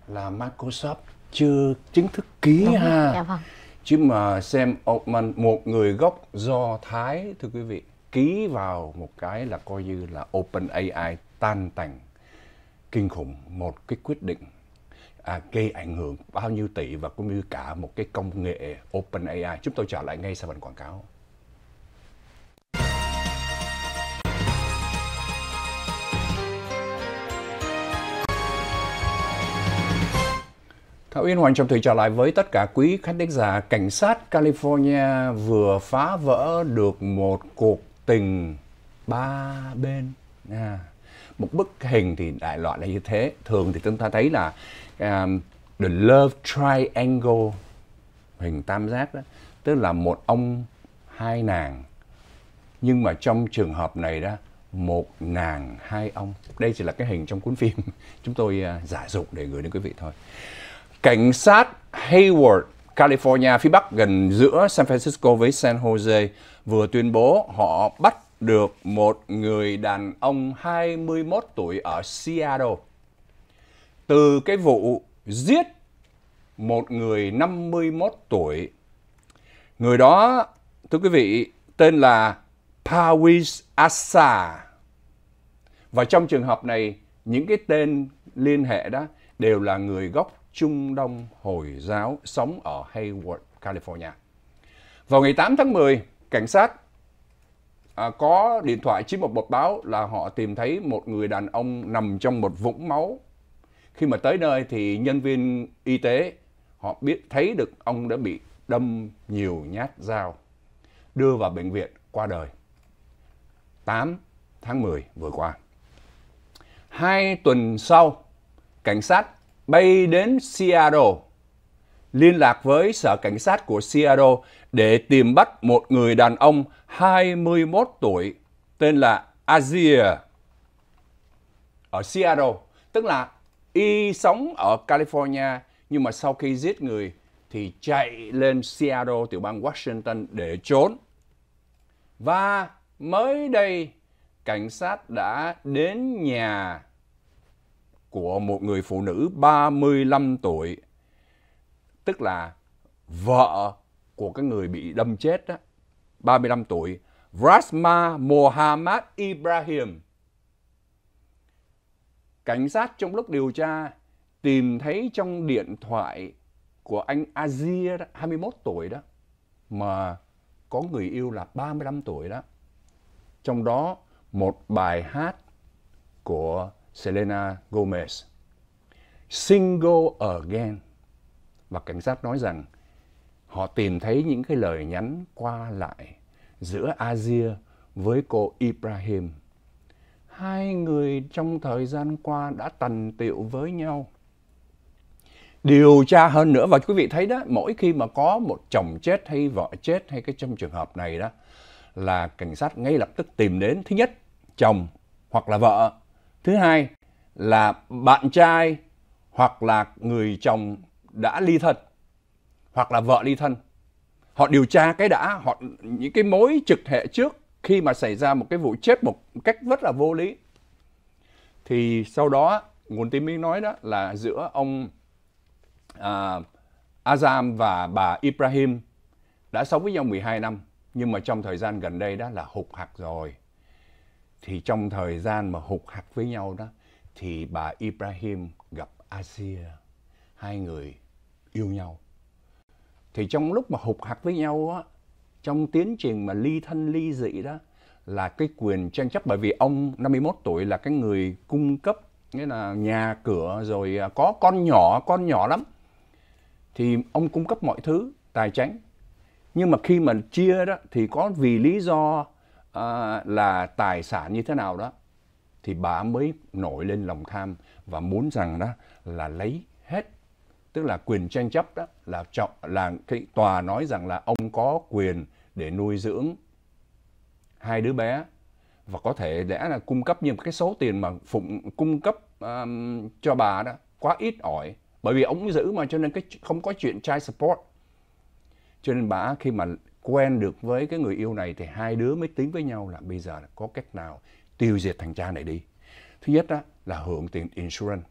là Microsoft chưa chính thức ký Đúng. ha. Dạ vâng. chứ mà xem Altman một người gốc do Thái thưa quý vị ký vào một cái là coi như là Open AI tan tành kinh khủng một cái quyết định à, gây ảnh hưởng bao nhiêu tỷ và cũng như cả một cái công nghệ Open AI. Chúng tôi trở lại ngay sau phần quảng cáo. Thảo Yên Hoàng Trọng Thủy trở lại với tất cả quý khách thính giả. Cảnh sát California vừa phá vỡ được một cuộc tình ba bên. À, một bức hình thì đại loại là như thế. Thường thì chúng ta thấy là um, the love triangle, hình tam giác đó. Tức là một ông, hai nàng. Nhưng mà trong trường hợp này đó, một nàng, hai ông. Đây chỉ là cái hình trong cuốn phim. Chúng tôi uh, giả dụng để gửi đến quý vị thôi. Cảnh sát Hayward, California, phía bắc gần giữa San Francisco với San Jose vừa tuyên bố họ bắt được một người đàn ông 21 tuổi ở Seattle từ cái vụ giết một người 51 tuổi. Người đó, thưa quý vị, tên là Pawis Asa. Và trong trường hợp này, những cái tên liên hệ đó đều là người gốc Trung Đông Hồi giáo sống ở Hayward, California. Vào ngày 8 tháng 10, cảnh sát à, có điện thoại 911 báo là họ tìm thấy một người đàn ông nằm trong một vũng máu. Khi mà tới nơi thì nhân viên y tế họ biết thấy được ông đã bị đâm nhiều nhát dao, đưa vào bệnh viện qua đời. 8 tháng 10 vừa qua. Hai tuần sau, cảnh sát bay đến Seattle, liên lạc với sở cảnh sát của Seattle để tìm bắt một người đàn ông 21 tuổi tên là Azir ở Seattle. Tức là y sống ở California nhưng mà sau khi giết người thì chạy lên Seattle, tiểu bang Washington để trốn. Và mới đây cảnh sát đã đến nhà của một người phụ nữ 35 tuổi, tức là vợ của cái người bị đâm chết đó, 35 tuổi, Rasma Mohammad Ibrahim. Cảnh sát trong lúc điều tra tìm thấy trong điện thoại của anh Azir 21 tuổi đó mà có người yêu là 35 tuổi đó. Trong đó một bài hát của Selena Gomez. Single again. Và cảnh sát nói rằng họ tìm thấy những cái lời nhắn qua lại giữa Asia với cô Ibrahim. Hai người trong thời gian qua đã tần tiệu với nhau. Điều tra hơn nữa và quý vị thấy đó, mỗi khi mà có một chồng chết hay vợ chết hay cái trong trường hợp này đó là cảnh sát ngay lập tức tìm đến thứ nhất chồng hoặc là vợ Thứ hai là bạn trai hoặc là người chồng đã ly thân hoặc là vợ ly thân. Họ điều tra cái đã, họ những cái mối trực hệ trước khi mà xảy ra một cái vụ chết một cách rất là vô lý. Thì sau đó nguồn tin mới nói đó là giữa ông à, Azam và bà Ibrahim đã sống với nhau 12 năm nhưng mà trong thời gian gần đây đó là hụt hạc rồi thì trong thời gian mà hụt hặc với nhau đó, thì bà Ibrahim gặp Asia hai người yêu nhau. Thì trong lúc mà hụt hặc với nhau á, trong tiến trình mà ly thân ly dị đó, là cái quyền tranh chấp. Bởi vì ông 51 tuổi là cái người cung cấp, nghĩa là nhà cửa, rồi à, có con nhỏ con nhỏ lắm. Thì ông cung cấp mọi thứ, tài chính. Nhưng mà khi mà chia đó, thì có vì lý do À, là tài sản như thế nào đó thì bà mới nổi lên lòng tham và muốn rằng đó là lấy hết. Tức là quyền tranh chấp đó là trọng là cái tòa nói rằng là ông có quyền để nuôi dưỡng hai đứa bé và có thể lẽ là cung cấp nhưng cái số tiền mà phụng cung cấp um, cho bà đó quá ít ỏi. Bởi vì ông giữ mà cho nên cái không có chuyện child support. Cho nên bà khi mà quen được với cái người yêu này thì hai đứa mới tính với nhau là bây giờ là có cách nào tiêu diệt thằng cha này đi. Thứ nhất đó là hưởng tiền insurance.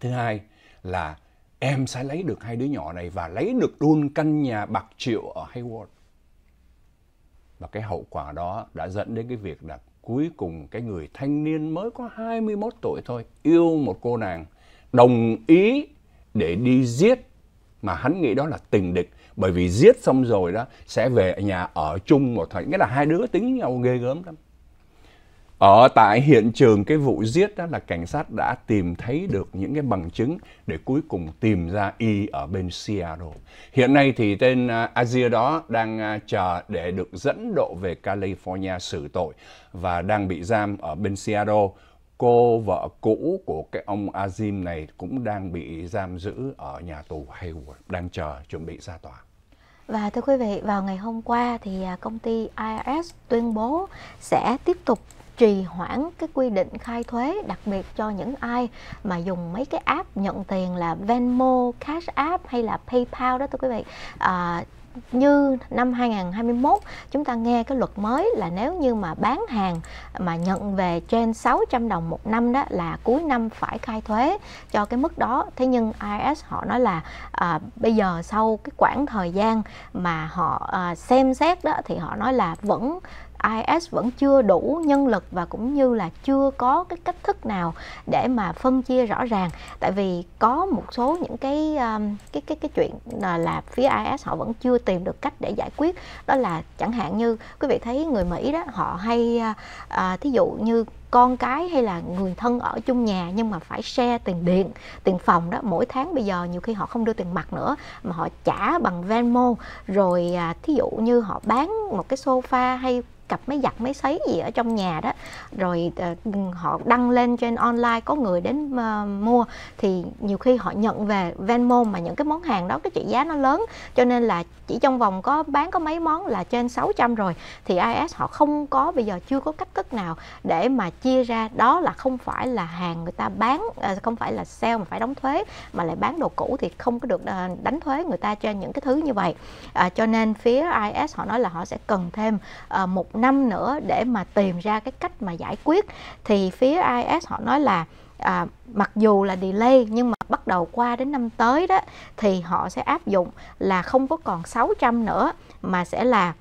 Thứ hai là em sẽ lấy được hai đứa nhỏ này và lấy được luôn căn nhà bạc triệu ở Hayward. Và cái hậu quả đó đã dẫn đến cái việc là cuối cùng cái người thanh niên mới có 21 tuổi thôi, yêu một cô nàng đồng ý để đi giết mà hắn nghĩ đó là tình địch bởi vì giết xong rồi đó sẽ về nhà ở chung một thời nghĩa là hai đứa tính nhau ghê gớm lắm ở tại hiện trường cái vụ giết đó là cảnh sát đã tìm thấy được những cái bằng chứng để cuối cùng tìm ra y ở bên Seattle. Hiện nay thì tên uh, đó đang uh, chờ để được dẫn độ về California xử tội và đang bị giam ở bên Seattle. Cô vợ cũ của cái ông Azim này cũng đang bị giam giữ ở nhà tù Hayward, đang chờ chuẩn bị ra tòa. Và thưa quý vị, vào ngày hôm qua thì à, công ty IRS tuyên bố sẽ tiếp tục trì hoãn cái quy định khai thuế đặc biệt cho những ai mà dùng mấy cái app nhận tiền là Venmo, Cash App hay là PayPal đó thưa quý vị. À, như năm 2021 chúng ta nghe cái luật mới là nếu như mà bán hàng mà nhận về trên 600 đồng một năm đó là cuối năm phải khai thuế cho cái mức đó. Thế nhưng IRS họ nói là à, bây giờ sau cái quãng thời gian mà họ à, xem xét đó thì họ nói là vẫn IS vẫn chưa đủ nhân lực và cũng như là chưa có cái cách thức nào để mà phân chia rõ ràng. Tại vì có một số những cái um, cái cái cái chuyện là, là phía IS họ vẫn chưa tìm được cách để giải quyết. Đó là chẳng hạn như quý vị thấy người Mỹ đó họ hay uh, uh, thí dụ như con cái hay là người thân ở chung nhà nhưng mà phải share tiền điện tiền phòng đó mỗi tháng bây giờ nhiều khi họ không đưa tiền mặt nữa mà họ trả bằng Venmo. Rồi à, thí dụ như họ bán một cái sofa hay cặp máy giặt máy sấy gì ở trong nhà đó. Rồi uh, họ đăng lên trên online có người đến uh, mua. Thì nhiều khi họ nhận về Venmo mà những cái món hàng đó cái trị giá nó lớn. Cho nên là chỉ trong vòng có bán có mấy món là trên 600 rồi. Thì IS họ không có bây giờ chưa có cách thức nào để mà chia ra. Đó là không phải là hàng người ta bán uh, không phải là sale mà phải đóng thuế mà lại bán đồ cũ thì không có được uh, đánh thuế người ta trên những cái thứ như vậy. Uh, cho nên phía IS họ nói là họ sẽ cần thêm uh, một năm nữa để mà tìm ra cái cách mà giải quyết. Thì phía IS họ nói là à, mặc dù là delay nhưng mà bắt đầu qua đến năm tới đó thì họ sẽ áp dụng là không có còn 600 nữa mà sẽ là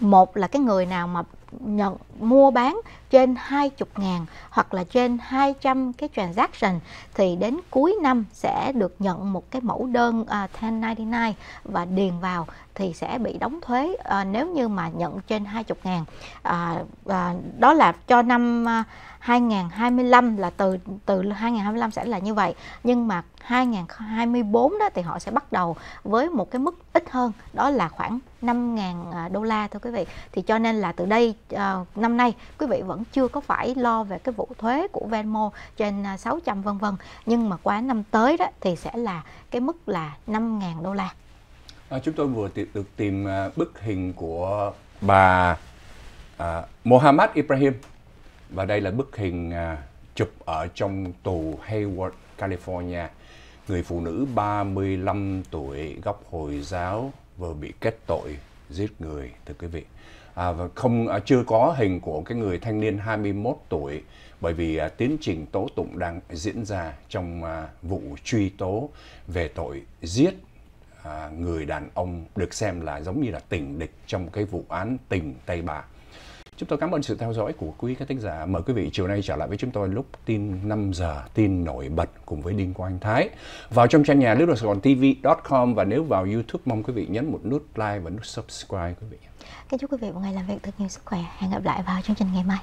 một là cái người nào mà nhận mua bán trên 20.000 hoặc là trên 200 cái transaction thì đến cuối năm sẽ được nhận một cái mẫu đơn à, uh, 1099 và điền vào thì sẽ bị đóng thuế. Uh, nếu như mà nhận trên 20 ngàn uh, uh, đó là cho năm uh, 2025 là từ từ 2025 sẽ là như vậy. Nhưng mà 2024 đó thì họ sẽ bắt đầu với một cái mức ít hơn đó là khoảng 5.000 đô la thôi quý vị. Thì cho nên là từ đây uh, năm nay quý vị vẫn chưa có phải lo về cái vụ thuế của Venmo trên à, 600 vân vân nhưng mà qua năm tới đó thì sẽ là cái mức là 5.000 đô la à, chúng tôi vừa tìm, được tìm à, bức hình của bà à, uh, Mohammad Ibrahim và đây là bức hình uh, chụp ở trong tù Hayward, California. Người phụ nữ 35 tuổi gốc Hồi giáo vừa bị kết tội giết người thưa quý vị. À, không à, chưa có hình của cái người thanh niên 21 tuổi bởi vì à, tiến trình tố tụng đang diễn ra trong vụ truy tố về tội giết người đàn ông được xem là giống như là tình địch trong cái vụ án tình Tây Bà. Chúng tôi cảm ơn sự theo dõi của quý các thính giả. Mời quý vị chiều nay trở lại với chúng tôi lúc tin 5 giờ, tin nổi bật cùng với Đinh Quang Thái. Vào trong trang nhà nước sài gòn tv.com và nếu vào YouTube mong quý vị nhấn một nút like và nút subscribe quý vị. Kính chúc quý vị một ngày làm việc thật nhiều sức khỏe. Hẹn gặp lại vào chương trình ngày mai.